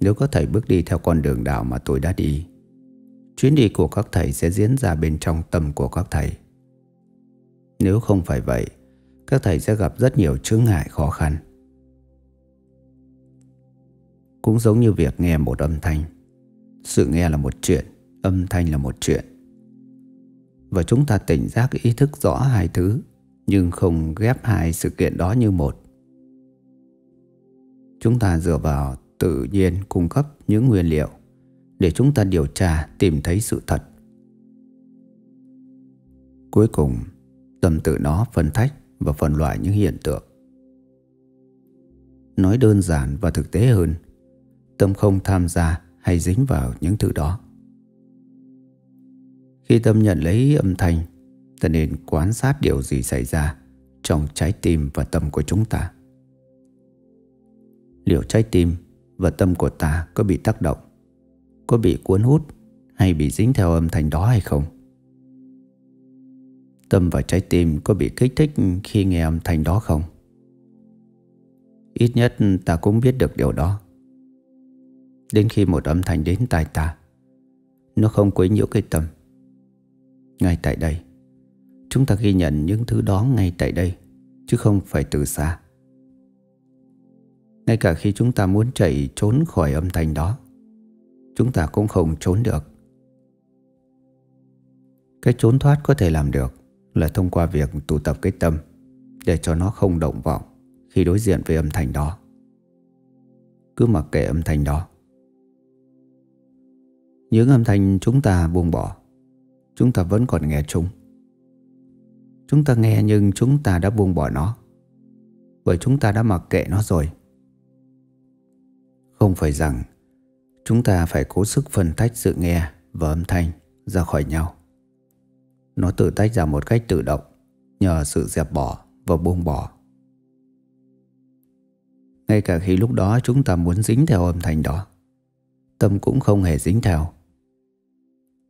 Speaker 1: Nếu các thầy bước đi theo con đường đạo mà tôi đã đi, chuyến đi của các thầy sẽ diễn ra bên trong tâm của các thầy. Nếu không phải vậy, các thầy sẽ gặp rất nhiều chướng ngại khó khăn. Cũng giống như việc nghe một âm thanh. Sự nghe là một chuyện, âm thanh là một chuyện. Và chúng ta tỉnh giác ý thức rõ hai thứ, nhưng không ghép hai sự kiện đó như một. Chúng ta dựa vào tự nhiên cung cấp những nguyên liệu để chúng ta điều tra tìm thấy sự thật. Cuối cùng, tâm tự nó phân tách và phân loại những hiện tượng. Nói đơn giản và thực tế hơn, tâm không tham gia hay dính vào những thứ đó. Khi tâm nhận lấy âm thanh, ta nên quan sát điều gì xảy ra trong trái tim và tâm của chúng ta. Liệu trái tim và tâm của ta có bị tác động, có bị cuốn hút hay bị dính theo âm thanh đó hay không? Tâm và trái tim có bị kích thích khi nghe âm thanh đó không? Ít nhất ta cũng biết được điều đó. Đến khi một âm thanh đến tai ta, nó không quấy nhiễu cái tâm. Ngay tại đây, chúng ta ghi nhận những thứ đó ngay tại đây, chứ không phải từ xa. Ngay cả khi chúng ta muốn chạy trốn khỏi âm thanh đó, chúng ta cũng không trốn được. Cái trốn thoát có thể làm được là thông qua việc tụ tập cái tâm để cho nó không động vọng khi đối diện với âm thanh đó. Cứ mặc kệ âm thanh đó. Những âm thanh chúng ta buông bỏ, chúng ta vẫn còn nghe chúng. Chúng ta nghe nhưng chúng ta đã buông bỏ nó, bởi chúng ta đã mặc kệ nó rồi. Không phải rằng chúng ta phải cố sức phân tách sự nghe và âm thanh ra khỏi nhau. Nó tự tách ra một cách tự động Nhờ sự dẹp bỏ và buông bỏ. Ngay cả khi lúc đó chúng ta muốn dính theo âm thanh đó Tâm cũng không hề dính theo.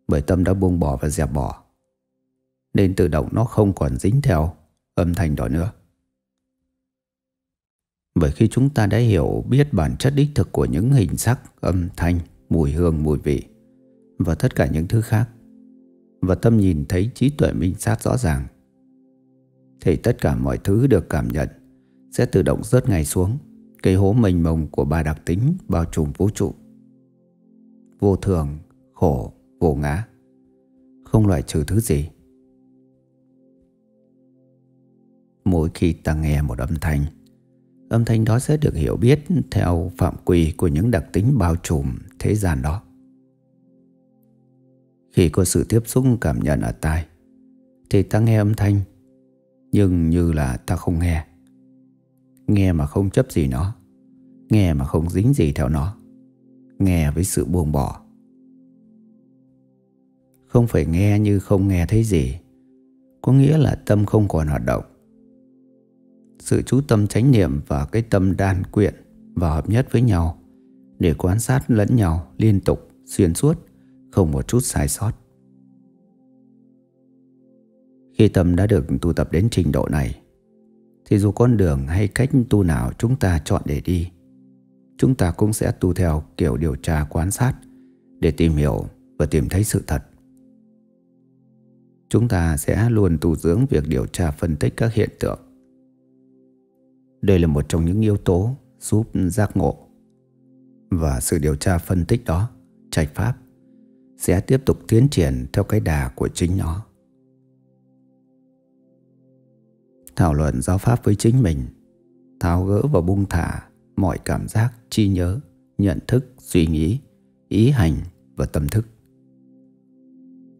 Speaker 1: Bởi tâm đã buông bỏ và dẹp bỏ Nên tự động nó không còn dính theo âm thanh đó nữa. Bởi khi chúng ta đã hiểu biết bản chất đích thực của những hình sắc, âm thanh, mùi hương, mùi vị Và tất cả những thứ khác và tâm nhìn thấy trí tuệ minh sát rõ ràng. Thì tất cả mọi thứ được cảm nhận Sẽ tự động rớt ngay xuống. Cây hố mênh mông của ba đặc tính bao trùm vũ trụ. Vô thường, khổ, vô ngã. Không loại trừ thứ gì. Mỗi khi ta nghe một âm thanh Âm thanh đó sẽ được hiểu biết theo phạm quy của những đặc tính bao trùm thế gian đó. Khi có sự tiếp xúc cảm nhận ở tai, thì ta nghe âm thanh, nhưng như là ta không nghe. Nghe mà không chấp gì nó, nghe mà không dính gì theo nó, nghe với sự buông bỏ. Không phải nghe như không nghe thấy gì, có nghĩa là tâm không còn hoạt động sự chú tâm chánh niệm và cái tâm đan quyện và hợp nhất với nhau để quan sát lẫn nhau liên tục, xuyên suốt, không một chút sai sót. Khi tâm đã được tu tập đến trình độ này, thì dù con đường hay cách tu nào chúng ta chọn để đi, chúng ta cũng sẽ tu theo kiểu điều tra quan sát để tìm hiểu và tìm thấy sự thật. Chúng ta sẽ luôn tu dưỡng việc điều tra phân tích các hiện tượng đây là một trong những yếu tố giúp giác ngộ. Và sự điều tra phân tích đó, trạch pháp, sẽ tiếp tục tiến triển theo cái đà của chính nó. Thảo luận giáo pháp với chính mình, tháo gỡ và buông thả mọi cảm giác, chi nhớ, nhận thức, suy nghĩ, ý hành và tâm thức.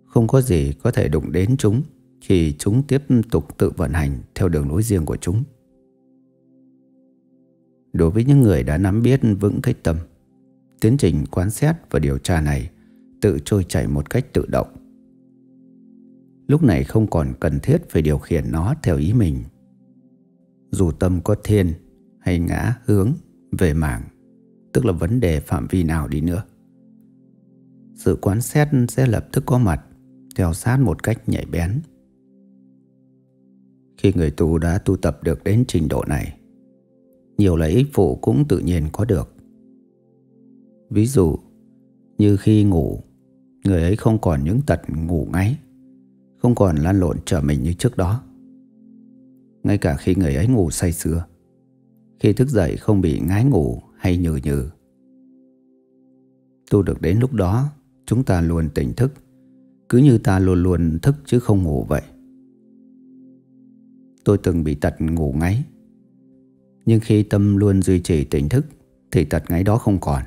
Speaker 1: Không có gì có thể đụng đến chúng khi chúng tiếp tục tự vận hành theo đường lối riêng của chúng. Đối với những người đã nắm biết vững cái tâm Tiến trình quan xét và điều tra này Tự trôi chảy một cách tự động. Lúc này không còn cần thiết phải điều khiển nó theo ý mình. Dù tâm có thiên hay ngã hướng về mảng Tức là vấn đề phạm vi nào đi nữa Sự quan xét sẽ lập tức có mặt Theo sát một cách nhạy bén. Khi người tu đã tu tập được đến trình độ này nhiều lợi ích phụ cũng tự nhiên có được. Ví dụ, như khi ngủ, người ấy không còn những tật ngủ ngáy, không còn lan lộn trở mình như trước đó. Ngay cả khi người ấy ngủ say sưa, khi thức dậy không bị ngái ngủ hay nhừ nhừ. Tu được đến lúc đó, chúng ta luôn tỉnh thức, cứ như ta luôn luôn thức chứ không ngủ vậy. Tôi từng bị tật ngủ ngáy nhưng khi tâm luôn duy trì tỉnh thức Thì tật ngáy đó không còn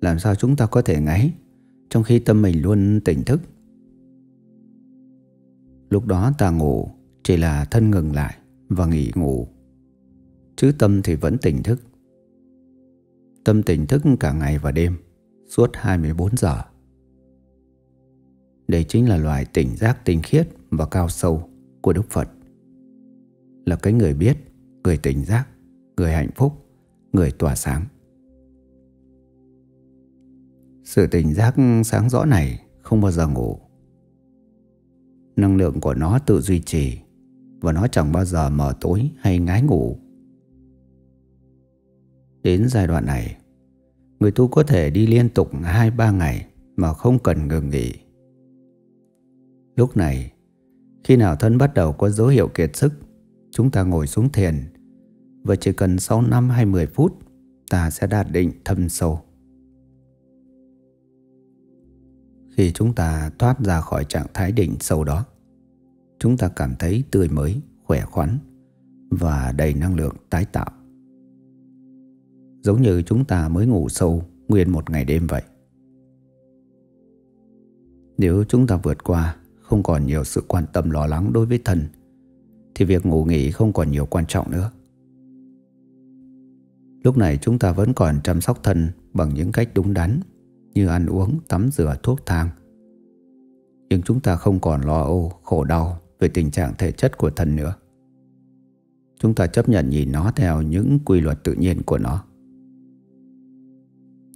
Speaker 1: làm sao chúng ta có thể ngáy Trong khi tâm mình luôn tỉnh thức? Lúc đó ta ngủ Chỉ là thân ngừng lại Và nghỉ ngủ. Chứ tâm thì vẫn tỉnh thức. Tâm tỉnh thức cả ngày và đêm Suốt 24 giờ. Đây chính là loài tỉnh giác tinh khiết Và cao sâu của Đức Phật. Là cái người biết, người tỉnh giác, người hạnh phúc, người tỏa sáng. Sự tỉnh giác sáng rõ này không bao giờ ngủ. Năng lượng của nó tự duy trì và nó chẳng bao giờ mở tối hay ngái ngủ. Đến giai đoạn này, người tu có thể đi liên tục 2-3 ngày mà không cần ngừng nghỉ. Lúc này, khi nào thân bắt đầu có dấu hiệu kiệt sức Chúng ta ngồi xuống thiền Và chỉ cần sau 5 hay 10 phút Ta sẽ đạt định thâm sâu Khi chúng ta thoát ra khỏi trạng thái định sâu đó. Chúng ta cảm thấy tươi mới, khỏe khoắn Và đầy năng lượng tái tạo. Giống như chúng ta mới ngủ sâu nguyên một ngày đêm vậy. Nếu chúng ta vượt qua Không còn nhiều sự quan tâm lo lắng đối với thân thì việc ngủ nghỉ không còn nhiều quan trọng nữa. Lúc này chúng ta vẫn còn chăm sóc thân bằng những cách đúng đắn như ăn uống, tắm rửa, thuốc thang. Nhưng chúng ta không còn lo âu, khổ đau về tình trạng thể chất của thân nữa. Chúng ta chấp nhận nhìn nó theo những quy luật tự nhiên của nó.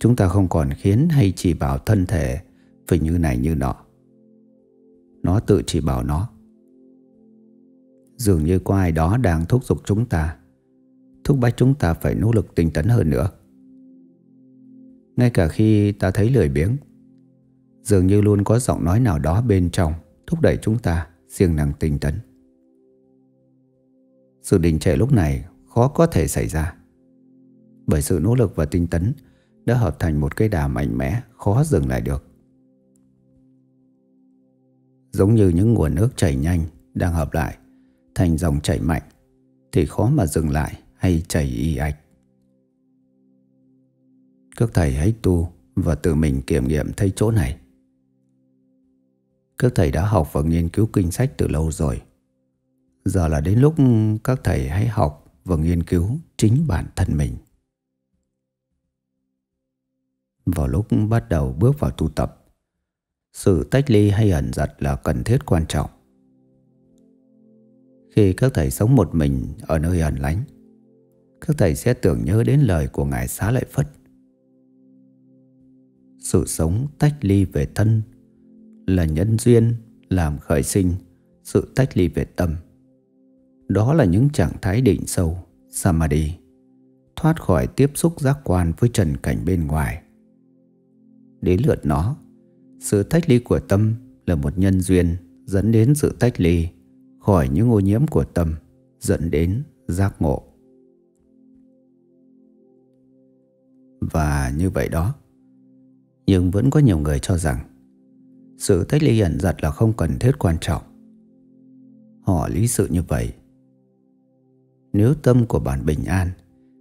Speaker 1: Chúng ta không còn khiến hay chỉ bảo thân thể Phải như này như nọ Nó tự chỉ bảo nó Dường như có ai đó đang thúc giục chúng ta Thúc bách chúng ta phải nỗ lực tinh tấn hơn nữa ngay cả khi ta thấy lười biếng, Dường như luôn có giọng nói nào đó bên trong Thúc đẩy chúng ta siêng năng tinh tấn. Sự đình trệ lúc này khó có thể xảy ra, Bởi sự nỗ lực và tinh tấn Đã hợp thành một cây đà mạnh mẽ Khó dừng lại được. Giống như những nguồn nước chảy nhanh Đang hợp lại Thành dòng chảy mạnh Thì khó mà dừng lại hay chảy y ạch. Các thầy hãy tu Và tự mình kiểm nghiệm thấy chỗ này Các thầy đã học và nghiên cứu kinh sách từ lâu rồi Giờ là đến lúc các thầy hãy học và nghiên cứu chính bản thân mình. Vào lúc bắt đầu bước vào tu tập, sự tách ly hay ẩn giật là cần thiết quan trọng. Khi các thầy sống một mình ở nơi ẩn lánh, các thầy sẽ tưởng nhớ đến lời của Ngài Xá Lợi Phất. Sự sống tách ly về thân là nhân duyên làm khởi sinh sự tách ly về tâm. Đó là những trạng thái định sâu, Samadhi, thoát khỏi tiếp xúc giác quan với trần cảnh bên ngoài. Đến lượt nó, sự tách ly của tâm là một nhân duyên dẫn đến sự tách ly khỏi những ô nhiễm của tâm, dẫn đến giác ngộ. Và như vậy đó, nhưng vẫn có nhiều người cho rằng sự tách ly ẩn giật là không cần thiết quan trọng. Họ lý sự như vậy. Nếu tâm của bạn bình an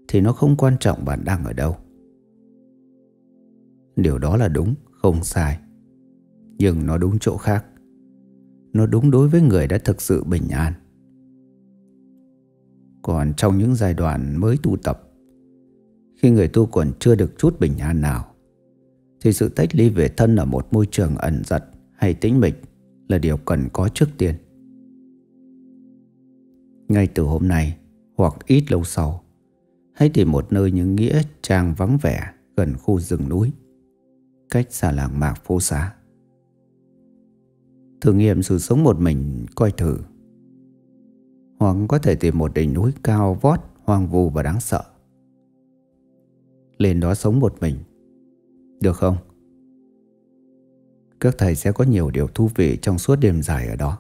Speaker 1: Thì nó không quan trọng bạn đang ở đâu. Điều đó là đúng, không sai. Nhưng nó đúng chỗ khác. Nó đúng đối với người đã thực sự bình an. Còn trong những giai đoạn mới tu tập Khi người tu còn chưa được chút bình an nào thì sự tách ly về thân ở một môi trường ẩn giật hay tĩnh mịch Là điều cần có trước tiên. Ngay từ hôm nay, hoặc ít lâu sau, hãy tìm một nơi những nghĩa trang vắng vẻ gần khu rừng núi, cách xa làng mạc phố xá. Thử nghiệm sự sống một mình, coi thử. Hoặc có thể tìm một đỉnh núi cao vót, hoang vu và đáng sợ. Lên đó sống một mình được không? Các thầy sẽ có nhiều điều thú vị trong suốt đêm dài ở đó.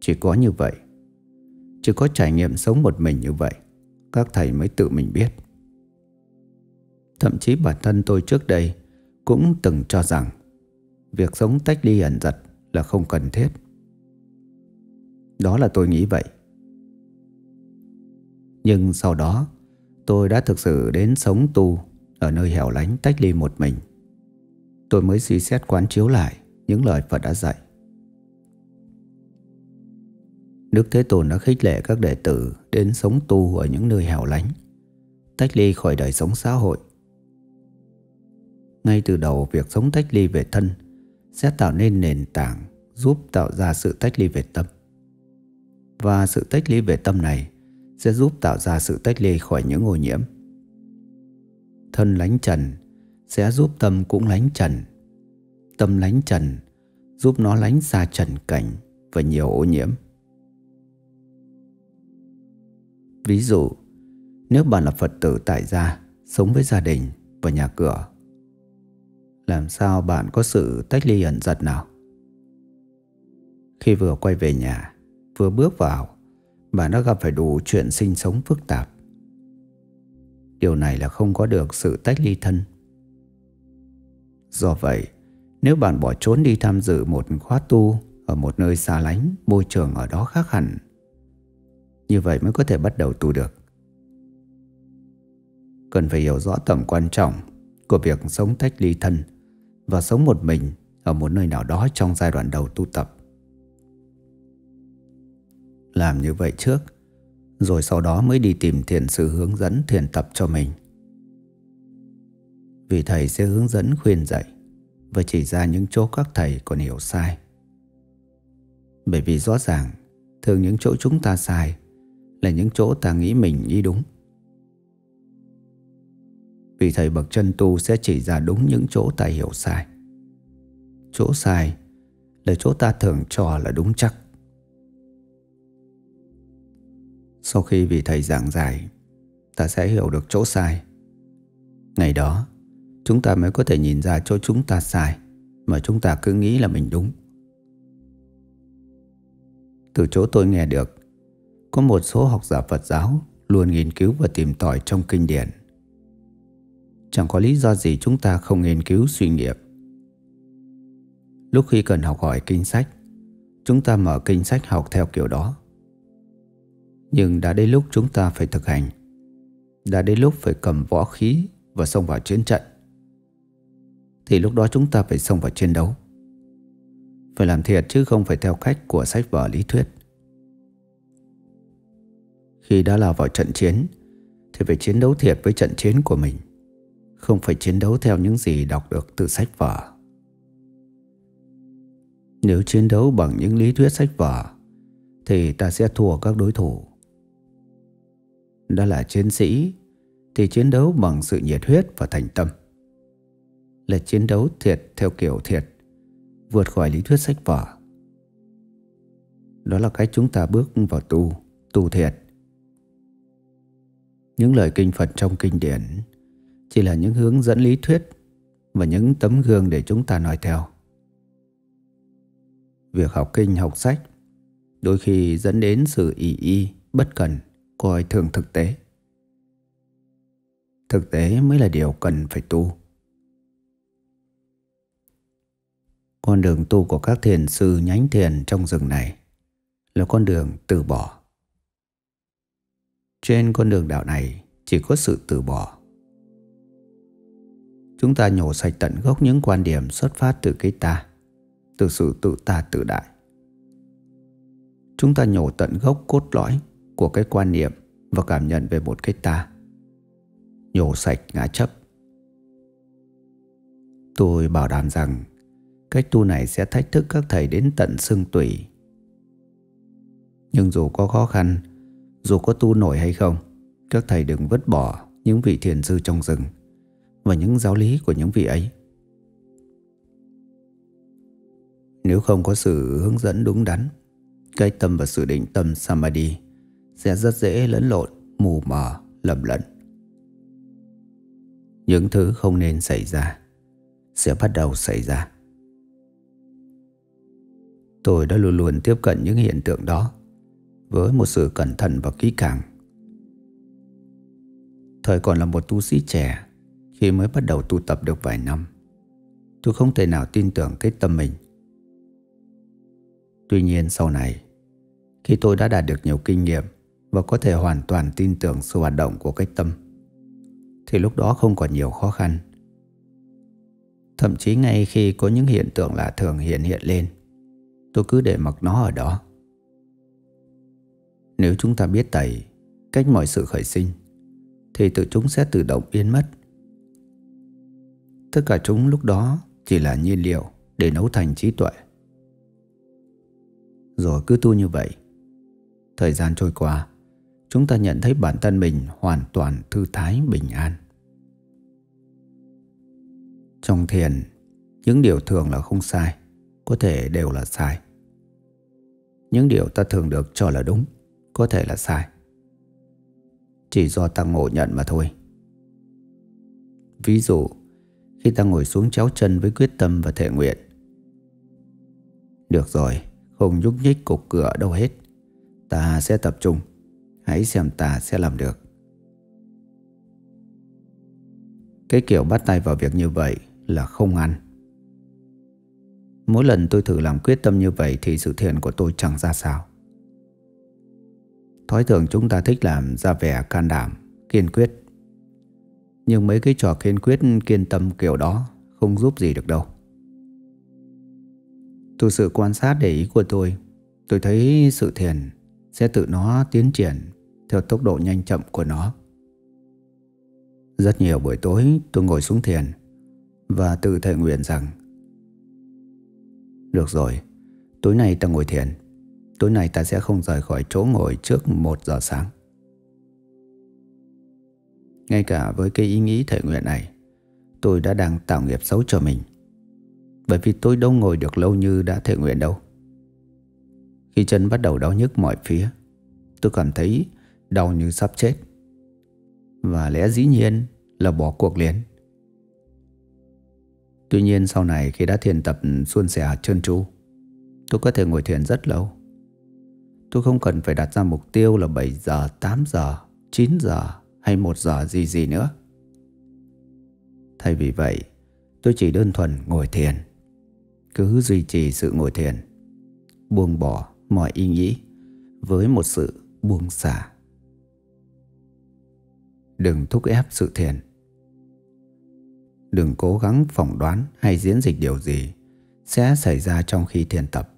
Speaker 1: Chỉ có như vậy, chỉ có trải nghiệm sống một mình như vậy, Các thầy mới tự mình biết. Thậm chí bản thân tôi trước đây Cũng từng cho rằng Việc sống tách ly ẩn giật Là không cần thiết. Đó là tôi nghĩ vậy. Nhưng sau đó, Tôi đã thực sự đến sống tu ở nơi hẻo lánh tách ly một mình Tôi mới suy xét quán chiếu lại Những lời Phật đã dạy Đức Thế Tôn đã khích lệ các đệ tử đến sống tu ở những nơi hẻo lánh, tách ly khỏi đời sống xã hội. Ngay từ đầu việc sống tách ly về thân sẽ tạo nên nền tảng giúp tạo ra sự tách ly về tâm. Và sự tách ly về tâm này sẽ giúp tạo ra sự tách ly khỏi những ô nhiễm. Thân lánh trần sẽ giúp tâm cũng lánh trần. Tâm lánh trần giúp nó lánh xa trần cảnh và nhiều ô nhiễm. Ví dụ, nếu bạn là Phật tử tại gia, sống với gia đình và nhà cửa, làm sao bạn có sự tách ly ẩn giật nào? Khi vừa quay về nhà, vừa bước vào, bạn đã gặp phải đủ chuyện sinh sống phức tạp. Điều này là không có được sự tách ly thân. Do vậy, nếu bạn bỏ trốn đi tham dự một khóa tu ở một nơi xa lánh, môi trường ở đó khác hẳn như vậy mới có thể bắt đầu tu được Cần phải hiểu rõ tầm quan trọng Của việc sống tách ly thân Và sống một mình Ở một nơi nào đó trong giai đoạn đầu tu tập Làm như vậy trước rồi sau đó mới đi tìm thiền sư hướng dẫn thiền tập cho mình Vì thầy sẽ hướng dẫn khuyên dạy Và chỉ ra những chỗ các thầy còn hiểu sai Bởi vì rõ ràng, Thường những chỗ chúng ta sai là những chỗ ta nghĩ mình nghĩ đúng. Vì thầy bậc chân tu sẽ chỉ ra đúng những chỗ ta hiểu sai. Chỗ sai là chỗ ta thường cho là đúng chắc. Sau khi vị thầy giảng giải, ta sẽ hiểu được chỗ sai. Ngày đó, chúng ta mới có thể nhìn ra chỗ chúng ta sai mà chúng ta cứ nghĩ là mình đúng. Từ chỗ tôi nghe được, có một số học giả Phật giáo luôn nghiên cứu và tìm tòi trong kinh điển. Chẳng có lý do gì chúng ta không nghiên cứu suy nghiệm. Lúc khi cần học hỏi kinh sách, chúng ta mở kinh sách học theo kiểu đó. Nhưng đã đến lúc chúng ta phải thực hành. Đã đến lúc phải cầm võ khí và xông vào chiến trận. Thì lúc đó chúng ta phải xông vào chiến đấu. Phải làm thiệt chứ không phải theo cách của sách vở lý thuyết. Khi đã là vào trận chiến, Thì phải chiến đấu thiệt với trận chiến của mình Không phải chiến đấu theo những gì đọc được từ sách vở Nếu chiến đấu bằng những lý thuyết sách vở, Thì ta sẽ thua các đối thủ đó là chiến sĩ Thì chiến đấu bằng sự nhiệt huyết và thành tâm. Là chiến đấu thiệt theo kiểu thiệt Vượt khỏi lý thuyết sách vở. Đó là cách chúng ta bước vào tu Tu thiệt. Những lời kinh Phật trong kinh điển chỉ là những hướng dẫn lý thuyết và những tấm gương để chúng ta noi theo. Việc học kinh học sách đôi khi dẫn đến sự ỷ y, bất cần, coi thường thực tế. Thực tế mới là điều cần phải tu. Con đường tu của các thiền sư nhánh thiền trong rừng này là con đường từ bỏ. Trên con đường đạo này chỉ có sự từ bỏ. Chúng ta nhổ sạch tận gốc những quan điểm xuất phát từ cái ta, từ sự tự ta tự đại. Chúng ta nhổ tận gốc cốt lõi của cái quan niệm và cảm nhận về một cái ta. Nhổ sạch ngã chấp. Tôi bảo đảm rằng cách tu này sẽ thách thức các thầy đến tận xương tủy. Nhưng dù có khó khăn, dù có tu nổi hay không, các thầy đừng vứt bỏ những vị thiền sư trong rừng và những giáo lý của những vị ấy. Nếu không có sự hướng dẫn đúng đắn, cái tâm và sự định tâm Samadhi sẽ rất dễ lẫn lộn, mù mờ, lầm lẫn. Những thứ không nên xảy ra sẽ bắt đầu xảy ra. Tôi đã luôn luôn tiếp cận những hiện tượng đó với một sự cẩn thận và kỹ càng. Thời còn là một tu sĩ trẻ, khi mới bắt đầu tu tập được vài năm, tôi không thể nào tin tưởng cái tâm mình. Tuy nhiên sau này, khi tôi đã đạt được nhiều kinh nghiệm và có thể hoàn toàn tin tưởng sự hoạt động của cái tâm, thì lúc đó không còn nhiều khó khăn. Thậm chí ngay khi có những hiện tượng lạ thường hiện hiện lên, tôi cứ để mặc nó ở đó nếu chúng ta biết tẩy cách mọi sự khởi sinh thì tự chúng sẽ tự động biến mất. Tất cả chúng lúc đó chỉ là nhiên liệu để nấu thành trí tuệ. Rồi cứ tu như vậy. Thời gian trôi qua, chúng ta nhận thấy bản thân mình hoàn toàn thư thái bình an. Trong thiền, những điều thường là không sai, có thể đều là sai. Những điều ta thường được cho là đúng có thể là sai. Chỉ do ta ngộ nhận mà thôi. Ví dụ, khi ta ngồi xuống chéo chân với quyết tâm và thể nguyện. Được rồi, không nhúc nhích cục cửa đâu hết. Ta sẽ tập trung. Hãy xem ta sẽ làm được. Cái kiểu bắt tay vào việc như vậy là không ăn. Mỗi lần tôi thử làm quyết tâm như vậy thì sự thiện của tôi chẳng ra sao. Thói thường chúng ta thích làm ra vẻ can đảm, kiên quyết. Nhưng mấy cái trò kiên quyết, kiên tâm kiểu đó không giúp gì được đâu. Từ sự quan sát để ý của tôi, tôi thấy sự thiền sẽ tự nó tiến triển theo tốc độ nhanh chậm của nó. Rất nhiều buổi tối tôi ngồi xuống thiền và tự thể nguyện rằng Được rồi, tối nay ta ngồi thiền. Tối nay ta sẽ không rời khỏi chỗ ngồi trước một giờ sáng. Ngay cả với cái ý nghĩ thể nguyện này Tôi đã đang tạo nghiệp xấu cho mình. Bởi vì tôi đâu ngồi được lâu như đã thể nguyện đâu. Khi chân bắt đầu đau nhức mọi phía Tôi cảm thấy đau như sắp chết. Và lẽ dĩ nhiên là bỏ cuộc liền. Tuy nhiên sau này khi đã thiền tập suôn sẻ trơn tru Tôi có thể ngồi thiền rất lâu. Tôi không cần phải đặt ra mục tiêu là 7 giờ, 8 giờ, 9 giờ hay 1 giờ gì gì nữa. Thay vì vậy tôi chỉ đơn thuần ngồi thiền. Cứ duy trì sự ngồi thiền Buông bỏ mọi ý nghĩ Với một sự buông xả Đừng thúc ép sự thiền Đừng cố gắng phỏng đoán hay diễn dịch điều gì sẽ xảy ra trong khi thiền tập.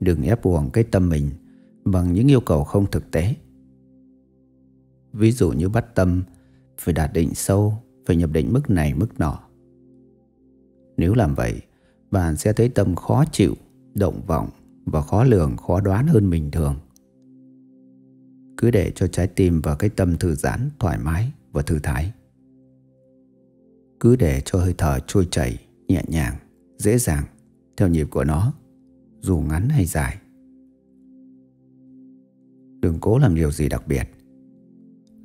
Speaker 1: Đừng ép buộc cái tâm mình bằng những yêu cầu không thực tế. Ví dụ như bắt tâm phải đạt định sâu, phải nhập định mức này mức nọ. Nếu làm vậy, bạn sẽ thấy tâm khó chịu, động vọng và khó lường, khó đoán hơn bình thường. Cứ để cho trái tim và cái tâm thư giãn, thoải mái và thư thái. Cứ để cho hơi thở trôi chảy, nhẹ nhàng, dễ dàng theo nhịp của nó, dù ngắn hay dài. Đừng cố làm điều gì đặc biệt.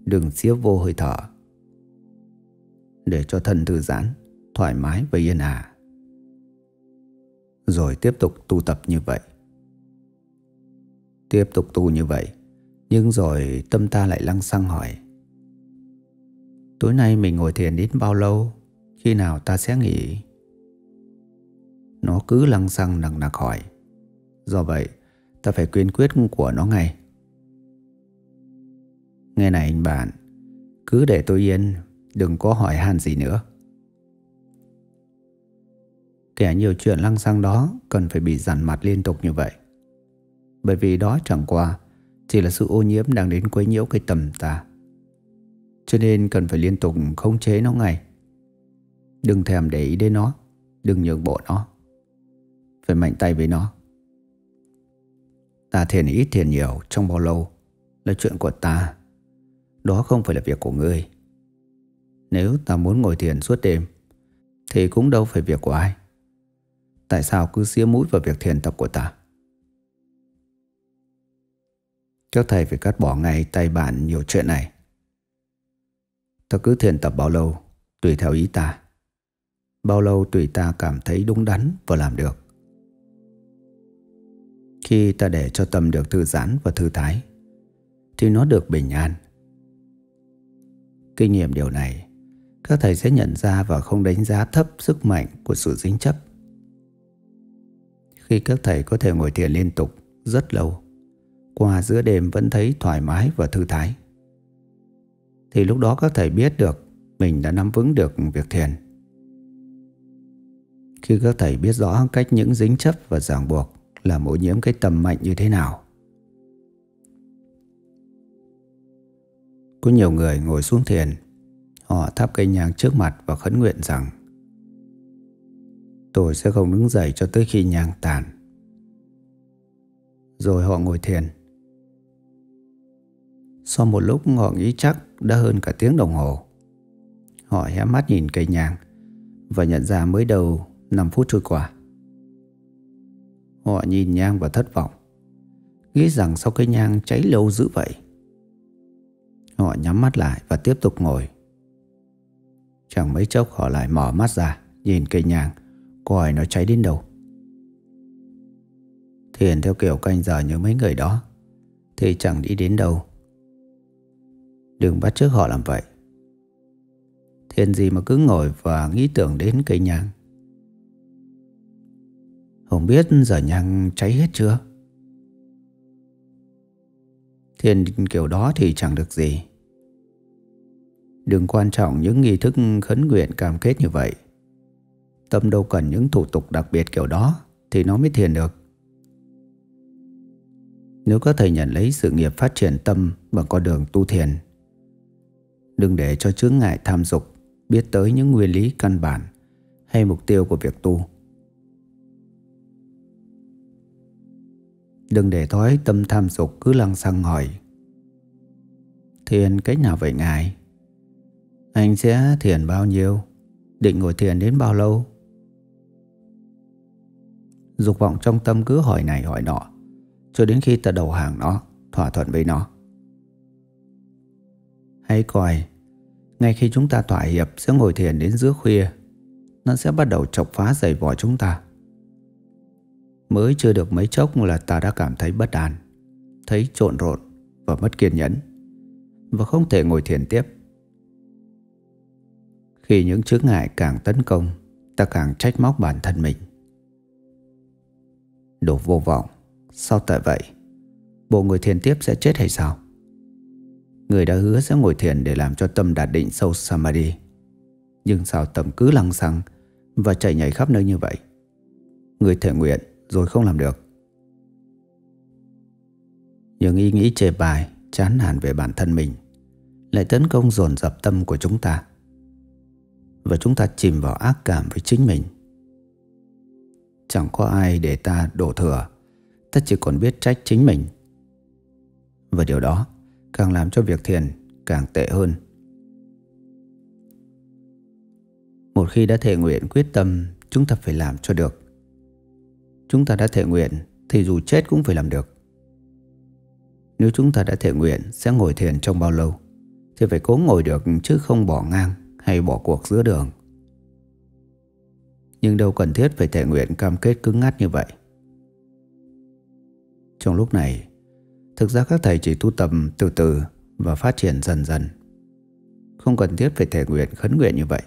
Speaker 1: Đừng siết vô hơi thở. Để cho thân thư giãn, thoải mái và yên ả. Rồi tiếp tục tu tập như vậy. Tiếp tục tu như vậy, nhưng rồi tâm ta lại lăng xăng hỏi. Tối nay mình ngồi thiền đến bao lâu? Khi nào ta sẽ nghỉ? Nó cứ lăng xăng nặng nặc hỏi. Do vậy, ta phải quyên quyết của nó ngay. Nghe này anh bạn, cứ để tôi yên, đừng có hỏi han gì nữa. Kẻ nhiều chuyện lăng xăng đó cần phải bị dằn mặt liên tục như vậy. Bởi vì đó chẳng qua chỉ là sự ô nhiễm đang đến quấy nhiễu cái tầm ta. Cho nên cần phải liên tục khống chế nó ngay. Đừng thèm để ý đến nó, Đừng nhượng bộ nó. Phải mạnh tay với nó. Ta thiền ít thiền nhiều trong bao lâu Là chuyện của ta. Đó không phải là việc của ngươi. Nếu ta muốn ngồi thiền suốt đêm, Thì cũng đâu phải việc của ai. Tại sao cứ xía mũi vào việc thiền tập của ta? Các thầy phải cắt bỏ ngay tay bạn nhiều chuyện này. Ta cứ thiền tập bao lâu, Tùy theo ý ta. Bao lâu tùy ta cảm thấy đúng đắn và làm được. Khi ta để cho tâm được thư giãn và thư thái, Thì nó được bình an. Kinh nghiệm điều này, Các thầy sẽ nhận ra và không đánh giá thấp sức mạnh của sự dính chấp. Khi các thầy có thể ngồi thiền liên tục rất lâu qua giữa đêm vẫn thấy thoải mái và thư thái Thì lúc đó các thầy biết được Mình đã nắm vững được việc thiền khi các thầy biết rõ cách những dính chấp và ràng buộc là ô nhiễm cái tầm mạnh như thế nào. Có nhiều người ngồi xuống thiền, họ thắp cây nhang trước mặt và khấn nguyện rằng tôi sẽ không đứng dậy cho tới khi nhang tàn. Rồi họ ngồi thiền. Sau một lúc họ nghĩ chắc đã hơn cả tiếng đồng hồ. Họ hé mắt nhìn cây nhang và nhận ra mới đầu 5 phút trôi qua. Họ nhìn nhang và thất vọng, Nghĩ rằng sau cây nhang cháy lâu dữ vậy. Họ nhắm mắt lại và tiếp tục ngồi. Chẳng mấy chốc họ lại mở mắt ra, Nhìn cây nhang Coi nó cháy đến đâu. Thiền theo kiểu canh giờ như mấy người đó, Thì chẳng đi đến đâu. Đừng bắt chước họ làm vậy. Thiền gì mà cứ ngồi và nghĩ tưởng đến cây nhang. Không biết giờ nhang cháy hết chưa? Thiền kiểu đó thì chẳng được gì. Đừng quan trọng những nghi thức khấn nguyện cam kết như vậy. Tâm đâu cần những thủ tục đặc biệt kiểu đó Thì nó mới thiền được. Nếu có thầy nhận lấy sự nghiệp phát triển tâm Bằng con đường tu thiền Đừng để cho chướng ngại tham dục Biết tới những nguyên lý căn bản Hay mục tiêu của việc tu Đừng để thói tâm tham dục cứ lăng xăng hỏi, Thiền cách nào vậy ngài? Anh sẽ thiền bao nhiêu? Định ngồi thiền đến bao lâu? Dục vọng trong tâm cứ hỏi này hỏi nọ, Cho đến khi ta đầu hàng nó, Thỏa thuận với nó Hãy coi ngay khi chúng ta thỏa hiệp Sẽ ngồi thiền đến giữa khuya, Nó sẽ bắt đầu chọc phá giày vò chúng ta. Mới chưa được mấy chốc là ta đã cảm thấy bất an, Thấy trộn rộn Và mất kiên nhẫn Và không thể ngồi thiền tiếp. Khi những chướng ngại càng tấn công, Ta càng trách móc bản thân mình. Đồ vô vọng, Sao tại vậy? Bộ người thiền tiếp sẽ chết hay sao? Người đã hứa sẽ ngồi thiền Để làm cho tâm đạt định sâu Samadhi. Nhưng sao tâm cứ lăng xăng Và chạy nhảy khắp nơi như vậy? Người thể nguyện rồi không làm được. Những ý nghĩ chê bài Chán nản về bản thân mình Lại tấn công dồn dập tâm của chúng ta. Và chúng ta chìm vào ác cảm với chính mình. Chẳng có ai để ta đổ thừa, Ta chỉ còn biết trách chính mình. Và điều đó Càng làm cho việc thiền càng tệ hơn. Một khi đã thể nguyện quyết tâm, Chúng ta phải làm cho được. Chúng ta đã thể nguyện Thì dù chết cũng phải làm được. Nếu chúng ta đã thể nguyện, Sẽ ngồi thiền trong bao lâu? Thì phải cố ngồi được chứ không bỏ ngang Hay bỏ cuộc giữa đường. Nhưng đâu cần thiết phải thể nguyện cam kết cứng ngắt như vậy. Trong lúc này Thực ra các thầy chỉ tu tập từ từ Và phát triển dần dần. Không cần thiết phải thể nguyện, khấn nguyện như vậy.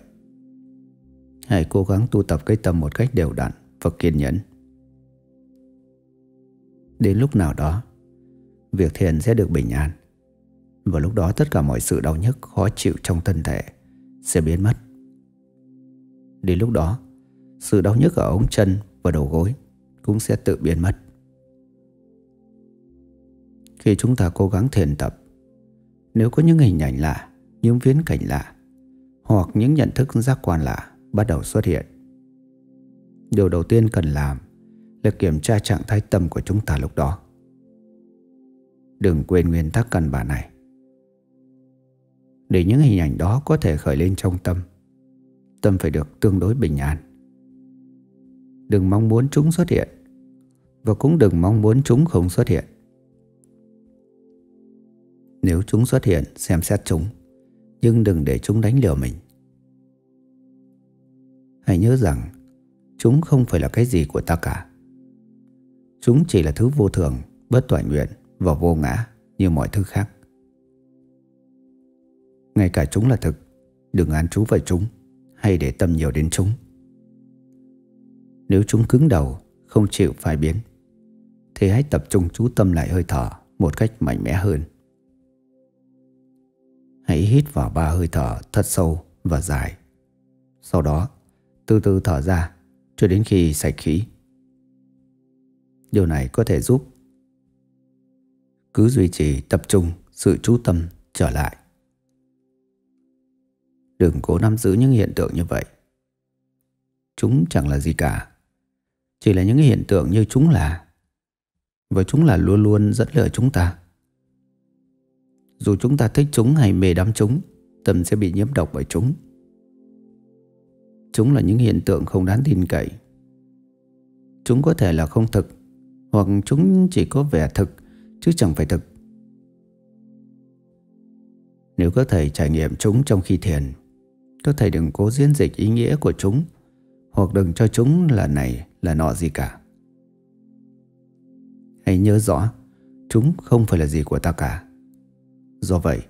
Speaker 1: Hãy cố gắng tu tập cái tâm một cách đều đặn và kiên nhẫn. Đến lúc nào đó, Việc thiền sẽ được bình an. Và lúc đó tất cả mọi sự đau nhức, Khó chịu trong thân thể Sẽ biến mất. Đến lúc đó, Sự đau nhức ở ống chân và đầu gối Cũng sẽ tự biến mất. Khi chúng ta cố gắng thiền tập Nếu có những hình ảnh lạ Những viễn cảnh lạ Hoặc những nhận thức giác quan lạ Bắt đầu xuất hiện Điều đầu tiên cần làm là kiểm tra trạng thái tâm của chúng ta lúc đó. Đừng quên nguyên tắc căn bản này. Để những hình ảnh đó có thể khởi lên trong tâm, tâm phải được tương đối bình an. Đừng mong muốn chúng xuất hiện, và cũng đừng mong muốn chúng không xuất hiện. Nếu chúng xuất hiện, xem xét chúng, nhưng đừng để chúng đánh lừa mình. Hãy nhớ rằng, chúng không phải là cái gì của ta cả. Chúng chỉ là thứ vô thường, bất toại nguyện và vô ngã như mọi thứ khác. Ngay cả chúng là thực, đừng án chú vào chúng hay để tâm nhiều đến chúng. Nếu chúng cứng đầu, không chịu phải biến, thì hãy tập trung chú tâm lại hơi thở một cách mạnh mẽ hơn. Hãy hít vào ba hơi thở thật sâu và dài. Sau đó, từ từ thở ra cho đến khi sạch khí. Điều này có thể giúp cứ duy trì tập trung sự chú tâm trở lại. Đừng cố nắm giữ những hiện tượng như vậy. Chúng chẳng là gì cả. Chỉ là những hiện tượng như chúng là. Và chúng là luôn luôn dẫn lửa chúng ta. Dù chúng ta thích chúng hay mê đắm chúng, tâm sẽ bị nhiễm độc bởi chúng. Chúng là những hiện tượng không đáng tin cậy. Chúng có thể là không thực hoặc chúng chỉ có vẻ thực Chứ chẳng phải thực Nếu các thầy trải nghiệm chúng trong khi thiền Các thầy đừng cố diễn dịch ý nghĩa của chúng Hoặc đừng cho chúng là này là nọ gì cả Hãy nhớ rõ Chúng không phải là gì của ta cả Do vậy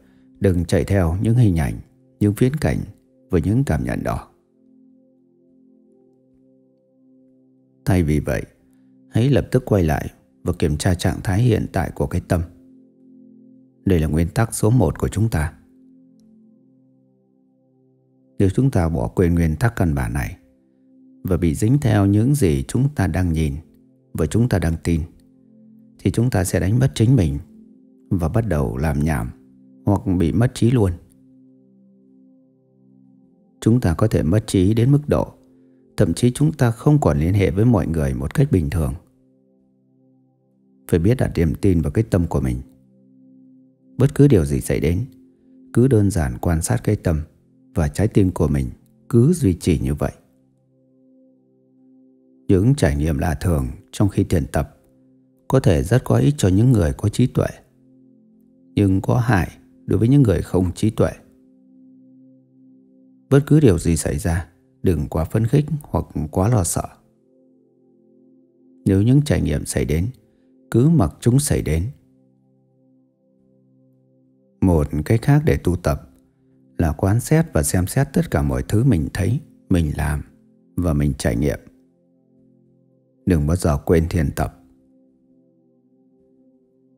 Speaker 1: Đừng chạy theo những hình ảnh Những viễn cảnh Với những cảm nhận đó Thay vì vậy hãy lập tức quay lại và kiểm tra trạng thái hiện tại của cái tâm. Đây là nguyên tắc số 1 của chúng ta. Nếu chúng ta bỏ quên nguyên tắc căn bản này và bị dính theo những gì chúng ta đang nhìn và chúng ta đang tin, thì chúng ta sẽ đánh mất chính mình và bắt đầu làm nhảm hoặc bị mất trí luôn. Chúng ta có thể mất trí đến mức độ thậm chí chúng ta không còn liên hệ với mọi người một cách bình thường phải biết đặt niềm tin vào cái tâm của mình. Bất cứ điều gì xảy đến, cứ đơn giản quan sát cái tâm và trái tim của mình cứ duy trì như vậy. Những trải nghiệm lạ thường trong khi thiền tập có thể rất có ích cho những người có trí tuệ, nhưng có hại đối với những người không trí tuệ. Bất cứ điều gì xảy ra, đừng quá phấn khích hoặc quá lo sợ. Nếu những trải nghiệm xảy đến, cứ mặc chúng xảy đến. Một cách khác để tu tập là quan sát và xem xét tất cả mọi thứ mình thấy, mình làm và mình trải nghiệm. Đừng bao giờ quên thiền tập.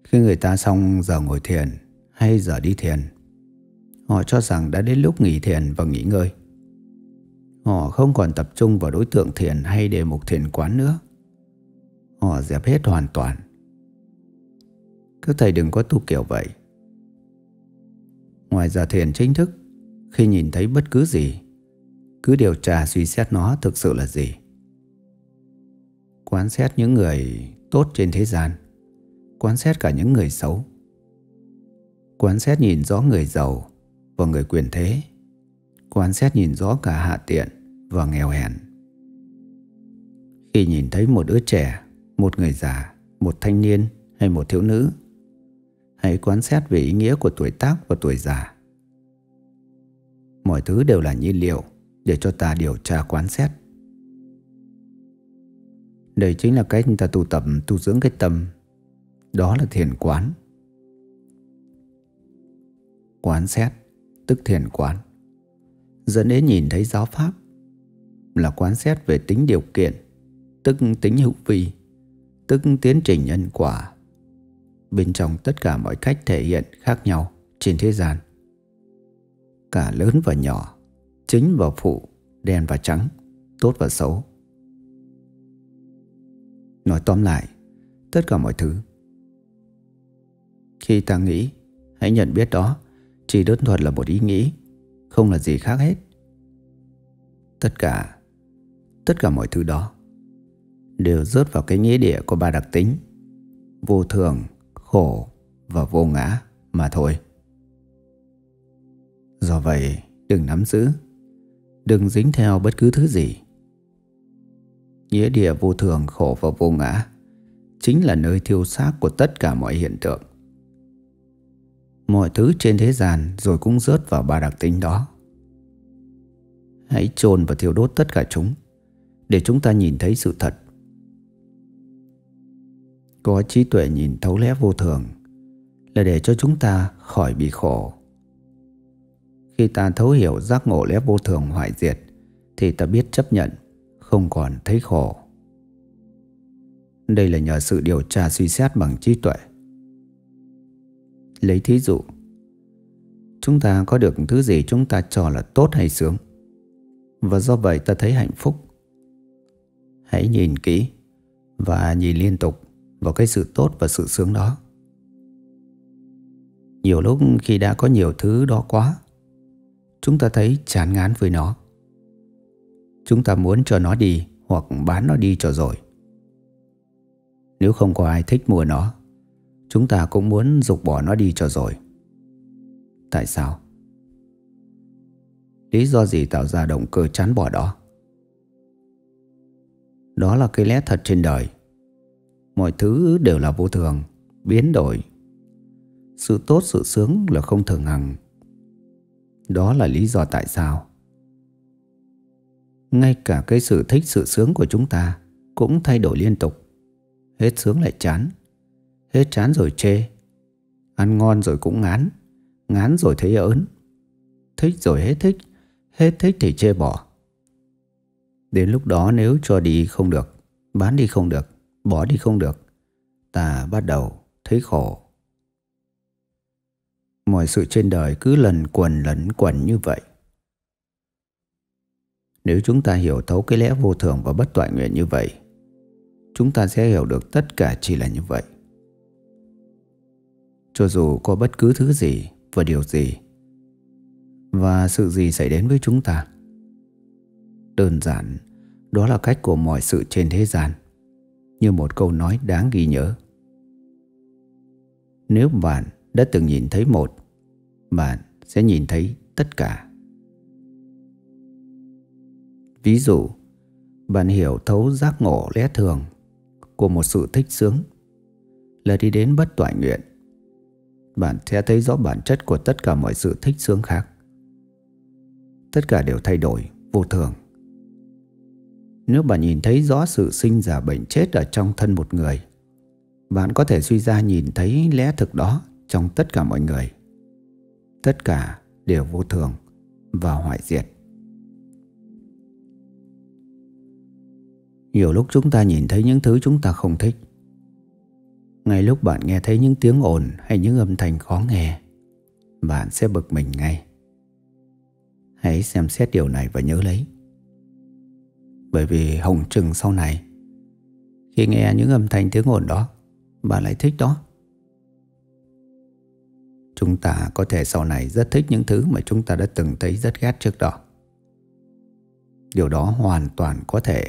Speaker 1: Khi người ta xong giờ ngồi thiền hay giờ đi thiền, họ cho rằng đã đến lúc nghỉ thiền và nghỉ ngơi. Họ không còn tập trung vào đối tượng thiền hay đề mục thiền quán nữa. Họ dẹp hết hoàn toàn. Các thầy đừng có tu kiểu vậy. Ngoài giờ thiền chính thức, khi nhìn thấy bất cứ gì, cứ điều tra suy xét nó thực sự là gì. Quán xét những người tốt trên thế gian, quán xét cả những người xấu. Quán xét nhìn rõ người giàu và người quyền thế, quán xét nhìn rõ cả hạ tiện và nghèo hèn. Khi nhìn thấy một đứa trẻ, một người già, một thanh niên hay một thiếu nữ, hãy quán xét về ý nghĩa của tuổi tác và tuổi già. Mọi thứ đều là nhiên liệu để cho ta điều tra quán xét. Đây chính là cách ta tu tập tu dưỡng cái tâm. Đó là thiền quán. Quán xét, tức thiền quán. Dẫn đến nhìn thấy giáo pháp là quán xét về tính điều kiện, tức tính hữu vi, tức tiến trình nhân quả. Bên trong tất cả mọi cách thể hiện khác nhau trên thế gian. Cả lớn và nhỏ, chính và phụ, đen và trắng, tốt và xấu. Nói tóm lại, tất cả mọi thứ. Khi ta nghĩ, hãy nhận biết đó chỉ đơn thuần là một ý nghĩ, không là gì khác hết. Tất cả, tất cả mọi thứ đó đều rớt vào cái nghĩa địa của ba đặc tính, vô thường, khổ và vô ngã mà thôi. Do vậy, đừng nắm giữ, đừng dính theo bất cứ thứ gì. Nghĩa địa vô thường, khổ và vô ngã chính là nơi thiêu xác của tất cả mọi hiện tượng. Mọi thứ trên thế gian rồi cũng rớt vào ba đặc tính đó. Hãy chôn và thiêu đốt tất cả chúng để chúng ta nhìn thấy sự thật. Có trí tuệ nhìn thấu lẽ vô thường là để cho chúng ta khỏi bị khổ. Khi ta thấu hiểu giác ngộ lẽ vô thường hoại diệt thì ta biết chấp nhận, không còn thấy khổ. Đây là nhờ sự điều tra suy xét bằng trí tuệ. Lấy thí dụ, chúng ta có được thứ gì chúng ta cho là tốt hay sướng. Và do vậy ta thấy hạnh phúc. Hãy nhìn kỹ và nhìn liên tục vào cái sự tốt và sự sướng đó. Nhiều lúc khi đã có nhiều thứ đó quá, chúng ta thấy chán ngán với nó. Chúng ta muốn cho nó đi hoặc bán nó đi cho rồi. Nếu không có ai thích mua nó, chúng ta cũng muốn dục bỏ nó đi cho rồi. Tại sao? Lý do gì tạo ra động cơ chán bỏ đó? Đó là cái lẽ thật trên đời. Mọi thứ đều là vô thường, biến đổi. Sự tốt sự sướng là không thường hằng. Đó là lý do tại sao. Ngay cả cái sự thích sự sướng của chúng ta cũng thay đổi liên tục. Hết sướng lại chán, hết chán rồi chê, ăn ngon rồi cũng ngán, ngán rồi thấy ớn, thích rồi hết thích, hết thích thì chê bỏ. Đến lúc đó nếu cho đi không được, bán đi không được, bỏ đi không được, ta bắt đầu thấy khổ. Mọi sự trên đời cứ lần quần lẫn quẩn như vậy. Nếu chúng ta hiểu thấu cái lẽ vô thường và bất toại nguyện như vậy, chúng ta sẽ hiểu được tất cả chỉ là như vậy. Cho dù có bất cứ thứ gì và điều gì và sự gì xảy đến với chúng ta, đơn giản đó là cách của mọi sự trên thế gian như một câu nói đáng ghi nhớ. Nếu bạn đã từng nhìn thấy một bạn sẽ nhìn thấy tất cả. Ví dụ Bạn hiểu thấu giác ngộ lẽ thường Của một sự thích sướng Là đi đến bất toại nguyện. Bạn sẽ thấy rõ bản chất của tất cả mọi sự thích sướng khác. Tất cả đều thay đổi, vô thường. Nếu bạn nhìn thấy rõ sự sinh già bệnh chết ở trong thân một người Bạn có thể suy ra nhìn thấy lẽ thực đó trong tất cả mọi người. Tất cả đều vô thường và hoại diệt. Nhiều lúc chúng ta nhìn thấy những thứ chúng ta không thích ngay lúc bạn nghe thấy những tiếng ồn hay những âm thanh khó nghe, Bạn sẽ bực mình ngay. Hãy xem xét điều này và nhớ lấy. Bởi vì hồng trừng sau này, Khi nghe những âm thanh tiếng ồn đó, Bạn lại thích đó. Chúng ta có thể sau này rất thích những thứ mà chúng ta đã từng thấy rất ghét trước đó. Điều đó hoàn toàn có thể.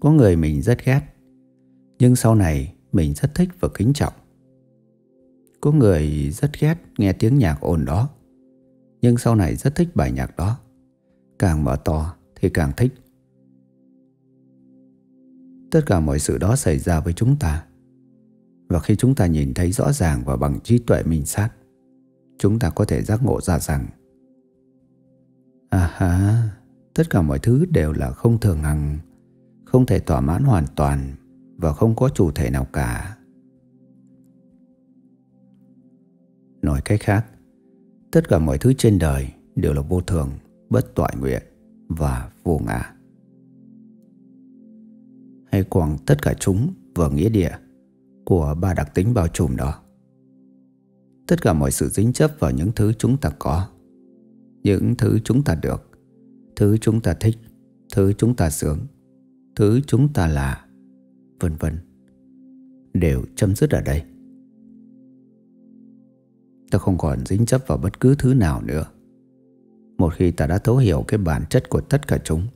Speaker 1: Có người mình rất ghét nhưng sau này mình rất thích và kính trọng. Có người rất ghét nghe tiếng nhạc ồn đó Nhưng sau này rất thích bài nhạc đó. Càng mở to thì càng thích. Tất cả mọi sự đó xảy ra với chúng ta. Và khi chúng ta nhìn thấy rõ ràng và bằng trí tuệ mình sát Chúng ta có thể giác ngộ ra rằng À ha, tất cả mọi thứ đều là không thường hằng không thể thỏa mãn hoàn toàn và không có chủ thể nào cả. Nói cách khác, tất cả mọi thứ trên đời đều là vô thường, bất toại nguyện và vô ngã. Hay quảng tất cả chúng vào nghĩa địa của ba đặc tính bao trùm đó. Tất cả mọi sự dính chấp vào những thứ chúng ta có, những thứ chúng ta được, thứ chúng ta thích, thứ chúng ta sướng, thứ chúng ta là, vân vân, đều chấm dứt ở đây. Ta không còn dính chấp vào bất cứ thứ nào nữa. Một khi ta đã thấu hiểu cái bản chất của tất cả chúng,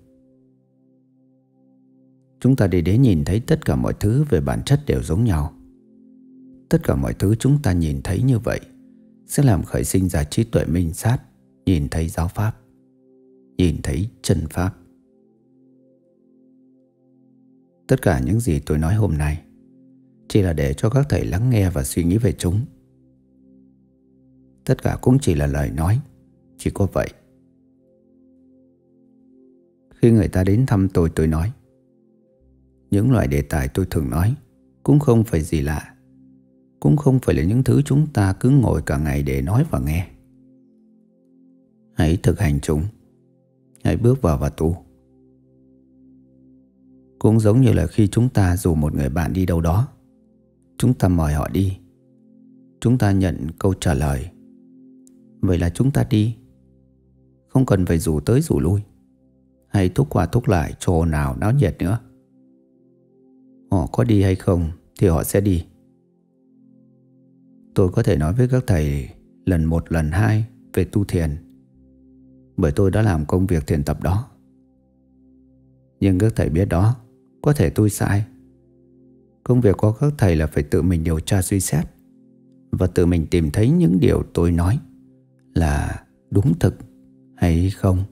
Speaker 1: chúng ta đi đến nhìn thấy tất cả mọi thứ về bản chất đều giống nhau. Tất cả mọi thứ chúng ta nhìn thấy như vậy sẽ làm khởi sinh ra trí tuệ minh sát, nhìn thấy giáo pháp, nhìn thấy chân pháp. Tất cả những gì tôi nói hôm nay. Chỉ là để cho các thầy lắng nghe và suy nghĩ về chúng. Tất cả cũng chỉ là lời nói, Chỉ có vậy. Khi người ta đến thăm tôi tôi nói, Những loại đề tài tôi thường nói Cũng không phải gì lạ, Cũng không phải là những thứ chúng ta cứ ngồi cả ngày để nói và nghe. Hãy thực hành chúng. Hãy bước vào và tu cũng giống như là khi chúng ta rủ một người bạn đi đâu đó. Chúng ta mời họ đi. Chúng ta nhận câu trả lời. Vậy là chúng ta đi. Không cần phải rủ tới rủ lui. Hay thúc qua thúc lại chỗ nào náo nhiệt nữa. Họ có đi hay không Thì họ sẽ đi. Tôi có thể nói với các thầy Lần một, lần hai Về tu thiền. Bởi tôi đã làm công việc thiền tập đó. Nhưng các thầy biết đó có thể tôi sai. Công việc của các thầy là phải tự mình điều tra suy xét Và tự mình tìm thấy những điều tôi nói Là đúng thực hay không.